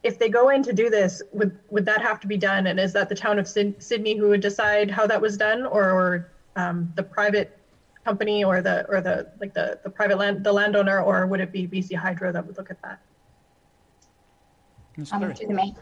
if they go in to do this would would that have to be done and is that the town of Syd- Sidney who would decide how that was done or, or um, the private company or the or the like the the private land the landowner or would it be BC Hydro that would look at that? Ms. Um, Clary. to the mayor,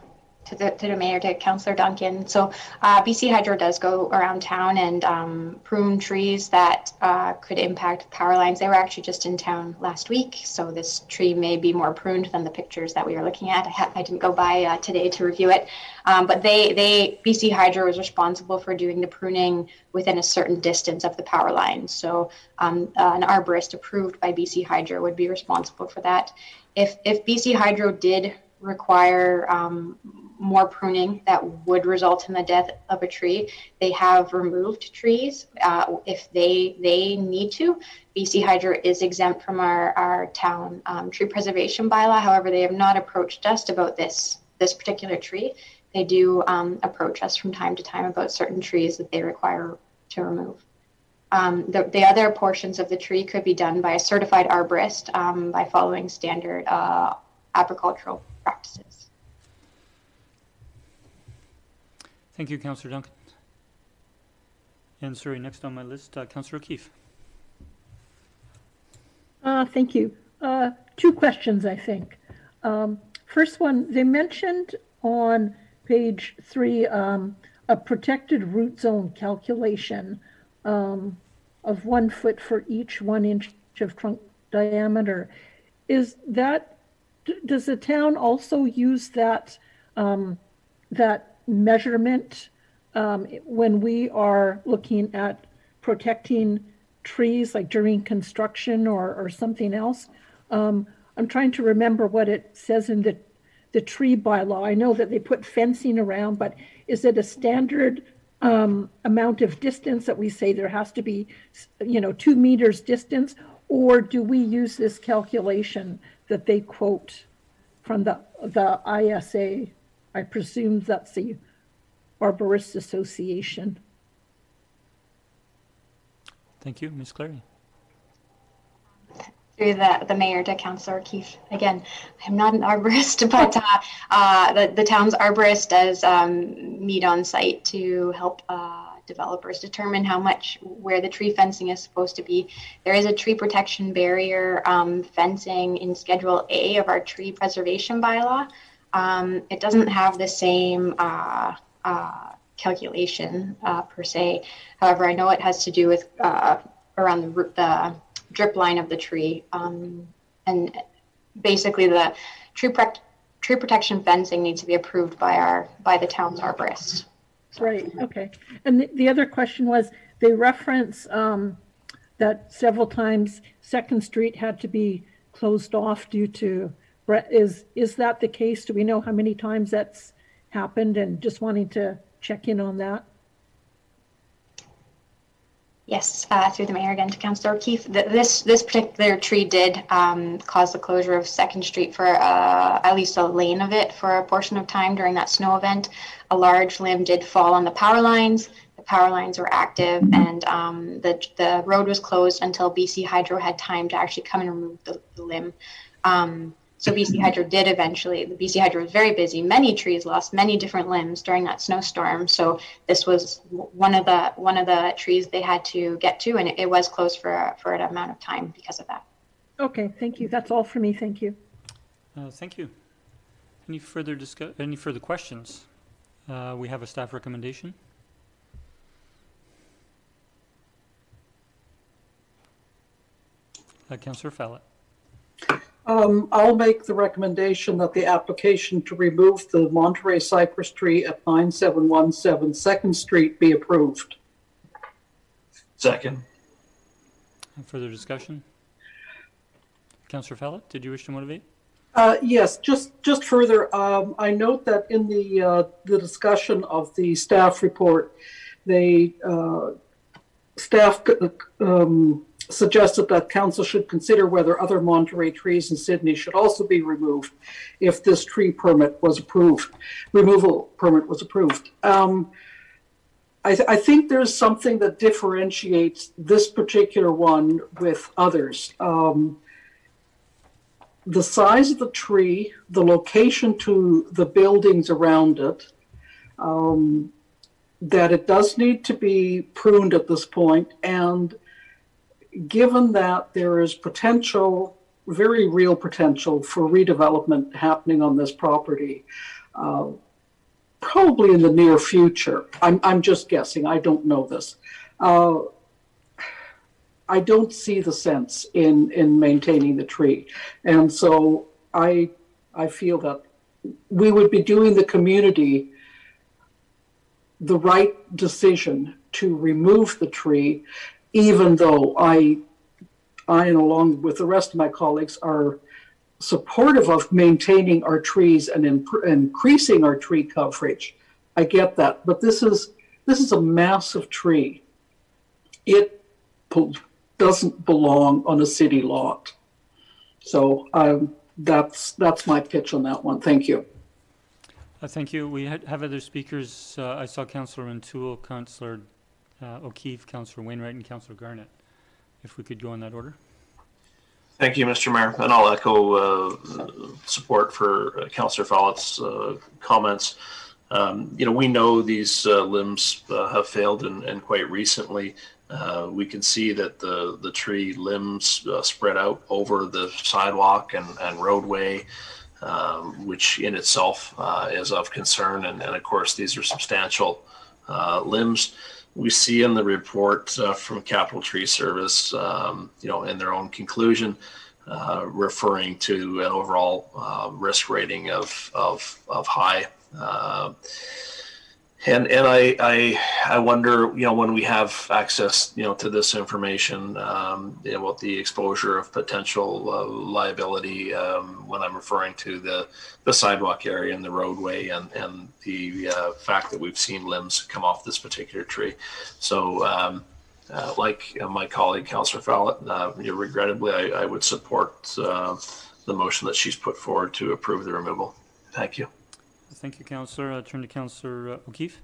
to the, to the mayor, to Councillor Duncan. So uh, BC Hydro does go around town and um, prune trees that uh, could impact power lines. They were actually just in town last week, so this tree may be more pruned than the pictures that we are looking at. I, ha- I didn't go by uh, today to review it, um, but they, they BC Hydro is responsible for doing the pruning within a certain distance of the power lines. So um, uh, an arborist approved by BC Hydro would be responsible for that. If if BC Hydro did require um, more pruning that would result in the death of a tree. They have removed trees uh, if they they need to. BC Hydro is exempt from our our town um, tree preservation bylaw. However, they have not approached us about this this particular tree. They do um, approach us from time to time about certain trees that they require to remove. Um, the, the other portions of the tree could be done by a certified arborist um, by following standard uh, agricultural Thank you, Councillor Duncan. And sorry, next on my list, uh, Councillor O'Keeffe. Uh, thank you. Uh, two questions, I think. Um, first one, they mentioned on page three, um, a protected root zone calculation, um, of one foot for each one inch of trunk diameter. Is that, does the town also use that, um, that measurement, um, when we are looking at protecting trees, like during construction or, or something else. Um, I'm trying to remember what it says in the, the tree bylaw. I know that they put fencing around, but is it a standard um, amount of distance that we say there has to be, you know, two meters distance? Or do we use this calculation that they quote from the, the ISA? I presume that's the Arborist Association. Thank you, Ms. Clary. through the, the mayor to Councillor Keeffe. Again, I'm not an arborist, <laughs> but uh, uh, the, the town's arborist does um, meet on site to help uh, developers determine how much, where the tree fencing is supposed to be. There is a tree protection barrier um, fencing in Schedule A of our tree preservation bylaw. Um, it doesn't have the same uh, uh, calculation uh, per se. However, I know it has to do with uh, around the, the drip line of the tree. Um, and basically the tree, prec- tree protection fencing needs to be approved by our, by the town's arborist. Right, okay. And the, the other question was, they reference, um, that several times Second Street had to be closed off due to Is, is that the case? Do we know how many times that's happened and just wanting to check in on that? Yes, uh, through the mayor again to Councillor O'Keeffe. Th- This, this particular tree did um, cause the closure of Second Street for uh, at least a lane of it for a portion of time during that snow event. A large limb did fall on the power lines. The power lines were active and um, the, the road was closed until BC Hydro had time to actually come and remove the, the limb. Um, so BC Hydro did eventually, the BC Hydro was very busy. Many trees lost many different limbs during that snowstorm. So this was one of the, one of the trees they had to get to and it, it was closed for, for an amount of time because of that. Okay, thank you. That's all for me. Thank you. Uh, Thank you. Any further discuss, any further questions? Uh, We have a staff recommendation. Uh, Councillor Fallot. Um, I'll make the recommendation that the application to remove the Monterey cypress tree at 9717 Second Street be approved. Second. Further discussion? Councillor Fallot, did you wish to motivate? Uh, yes, just, just further, um, I note that in the, uh, the discussion of the staff report, they, uh, staff, um, suggested that council should consider whether other Monterey trees in Sidney should also be removed if this tree permit was approved, removal permit was approved. Um, I, th- I think there's something that differentiates this particular one with others. Um, the size of the tree, the location to the buildings around it, um, that it does need to be pruned at this point, and given that there is potential, very real potential for redevelopment happening on this property, uh, probably in the near future. I'm, I'm just guessing. I don't know this. Uh, I don't see the sense in, in maintaining the tree. And so I, I feel that we would be doing the community the right decision to remove the tree, even though I, I and along with the rest of my colleagues are supportive of maintaining our trees and increasing our tree coverage. I get that, but this is this is a massive tree. It doesn't belong on a city lot. So um, that's that's my pitch on that one. Thank you. Uh, Thank you. We have other speakers. Uh, I saw Councillor Rintoul, Councillor uh, O'Keeffe, Councillor Wainwright, and Councillor Garnett. If we could go in that order. Thank you, Mr. Mayor, and I'll echo uh, support for uh, Councillor Fallot's uh, comments. Um, you know, we know these uh, limbs uh, have failed, and, and quite recently, uh, we can see that the the tree limbs uh, spread out over the sidewalk and, and roadway, um, which in itself is of concern. And, and of course, these are substantial limbs we see in the report uh, from Capital Tree Service, um, you know, in their own conclusion, uh, referring to an overall uh, risk rating of of of high. Uh, and and I, I I wonder, you know, when we have access, you know, to this information, um, you know, about the exposure of potential uh, liability, um, when I'm referring to the the sidewalk area and the roadway, and and the uh, fact that we've seen limbs come off this particular tree. So, um, uh, like uh, my colleague Councillor Fallot, uh, you know, regrettably, I, I would support uh, the motion that she's put forward to approve the removal. Thank you. Thank you, Councillor. Uh, turn to Councillor O'Keeffe.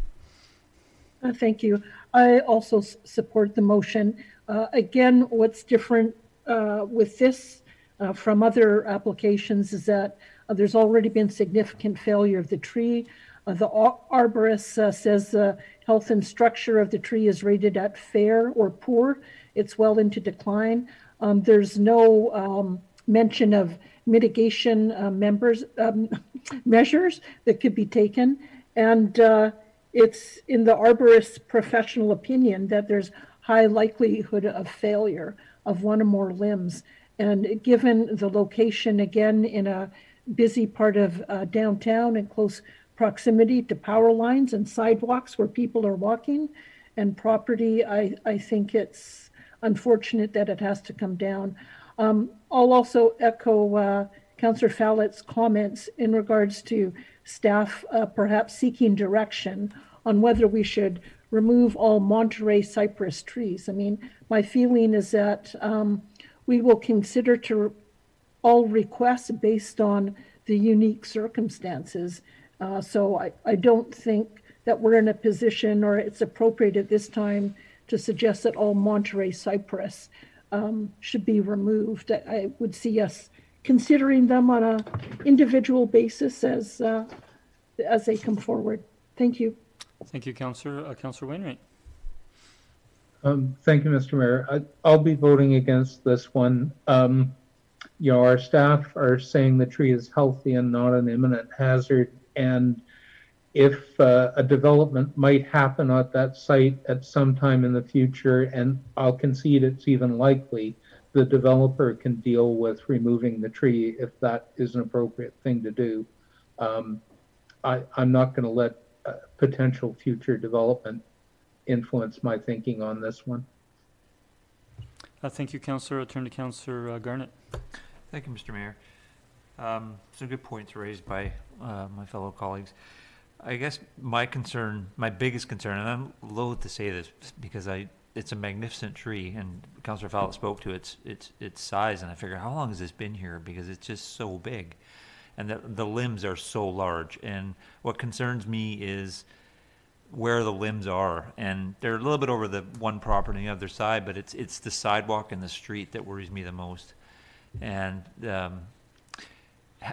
Uh, Thank you. I also s- support the motion. Uh, Again, what's different uh, with this uh, from other applications is that uh, there's already been significant failure of the tree. Uh, The ar- arborist uh, says the health and structure of the tree is rated at fair or poor. It's well into decline. Um, There's no um, mention of mitigation uh, members, um, <laughs> measures that could be taken. And uh, it's in the arborist's professional opinion that there's high likelihood of failure of one or more limbs. And given the location, again, in a busy part of uh, downtown and close proximity to power lines and sidewalks where people are walking and property, I, I think it's unfortunate that it has to come down. Um, I'll also echo uh, Councillor Fallot's comments in regards to staff uh, perhaps seeking direction on whether we should remove all Monterey cypress trees. I mean, my feeling is that um, we will consider to all requests based on the unique circumstances. Uh, so I, I don't think that we're in a position or it's appropriate at this time to suggest that all Monterey cypress um, should be removed. I, I would see us considering them on a individual basis as uh, as they come forward. Thank you. Thank you, Councillor. Uh, Councillor Wainwright. Um, thank you, Mr. Mayor. I, I'll be voting against this one. Um, you know, our staff are saying the tree is healthy and not an imminent hazard. And if uh, a development might happen at that site at some time in the future, and I'll concede it's even likely, the developer can deal with removing the tree if that is an appropriate thing to do. Um, I, I'm not going to let uh, potential future development influence my thinking on this one. Uh, thank you, Councillor. I'll turn to Councillor uh, Garnett. Thank you, Mr. Mayor. Um, some good points raised by uh, my fellow colleagues. I guess my concern, my biggest concern, and I'm loath to say this because I, it's a magnificent tree, and Councillor Fowler spoke to its its its size, and I figured, how long has this been here because it's just so big, and the the limbs are so large. And what concerns me is where the limbs are, and they're a little bit over the one property on the other side, but it's it's the sidewalk and the street that worries me the most. And um,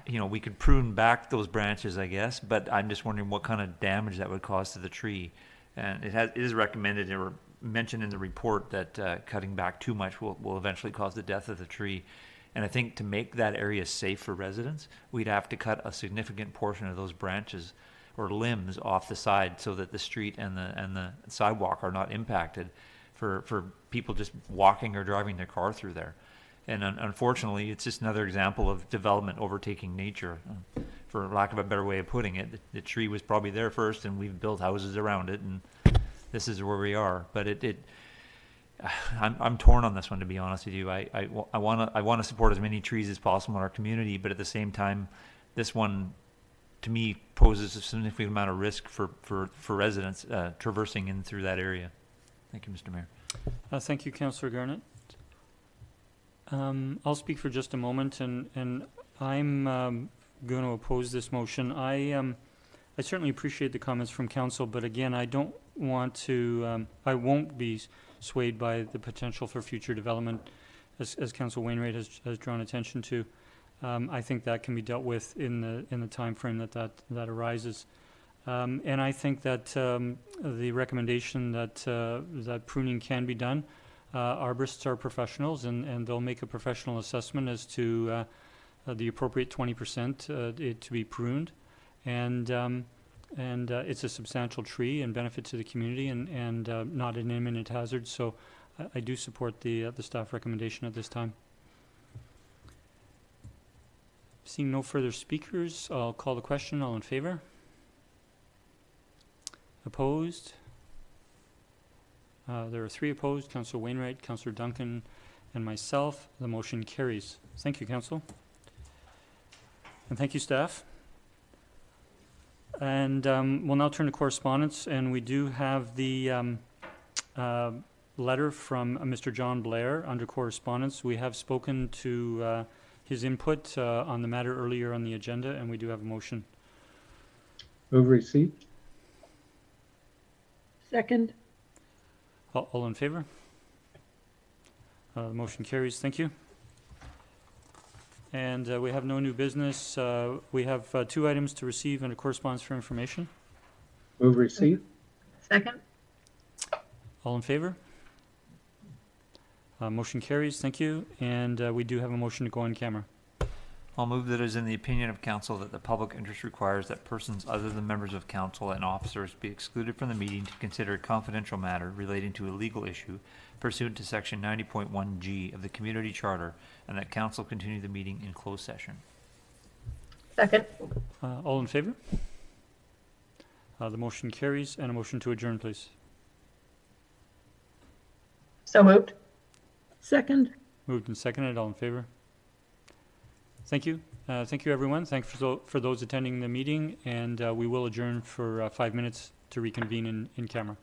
you know, we could prune back those branches, I guess, but I'm just wondering what kind of damage that would cause to the tree. And it has it is recommended or mentioned in the report that uh, cutting back too much will will eventually cause the death of the tree. And I think to make that area safe for residents, we'd have to cut a significant portion of those branches or limbs off the side so that the street and the and the sidewalk are not impacted for for people just walking or driving their car through there. And un- unfortunately, it's just another example of development overtaking nature. uh, For lack of a better way of putting it, the, the tree was probably there first, and we've built houses around it, and this is where we are. But it, it <sighs> I'm, I'm torn on this one, to be honest with you. I, I, want to I want to support as many trees as possible in our community, but at the same time, this one, to me, poses a significant amount of risk for, for, for residents uh, traversing in through that area. Thank you, Mr. Mayor. Uh, thank you, Councillor Garnett. Um, I'll speak for just a moment, and, and I'm um, going to oppose this motion. I, um, I certainly appreciate the comments from council, but again, I don't want to, um, I won't be swayed by the potential for future development, as, as Council Wainwright has, has drawn attention to. Um, I think that can be dealt with in the, in the timeframe that that, that arises. Um, and I think that um, the recommendation that, uh, that pruning can be done, uh, arborists are professionals and, and they'll make a professional assessment as to uh, uh, the appropriate 20% uh, it to be pruned. And, um, and uh, it's a substantial tree and benefit to the community and, and uh, not an imminent hazard. So I, I do support the, uh, the staff recommendation at this time. Seeing no further speakers, I'll call the question. All in favor? Opposed? Uh, There are three opposed, Councillor Wainwright, Councillor Duncan, and myself. The motion carries. Thank you, Council. And thank you, staff. And um, we'll now turn to correspondence, and we do have the um, uh, letter from uh, Mr. John Blair under correspondence. We have spoken to uh, his input uh, on the matter earlier on the agenda, and we do have a motion. Move receipt. Second. All all in favor? Uh, The motion carries. Thank you. And uh, we have no new business. Uh, We have uh, two items to receive and a correspondence for information. Move receipt. Second? All in favor? Uh, Motion carries. Thank you. And uh, we do have a motion to go on camera. I'll move that it is in the opinion of council that the public interest requires that persons other than members of council and officers be excluded from the meeting to consider a confidential matter relating to a legal issue pursuant to section ninety point one G of the community charter, and that council continue the meeting in closed session. Second? Uh, All in favor? Uh, The motion carries. And a motion to adjourn, please. So moved? Second. Moved and seconded. All in favor? Thank you. Uh, Thank you, everyone. Thanks for tho- for those attending the meeting, and uh, we will adjourn for uh, five minutes to reconvene in in camera.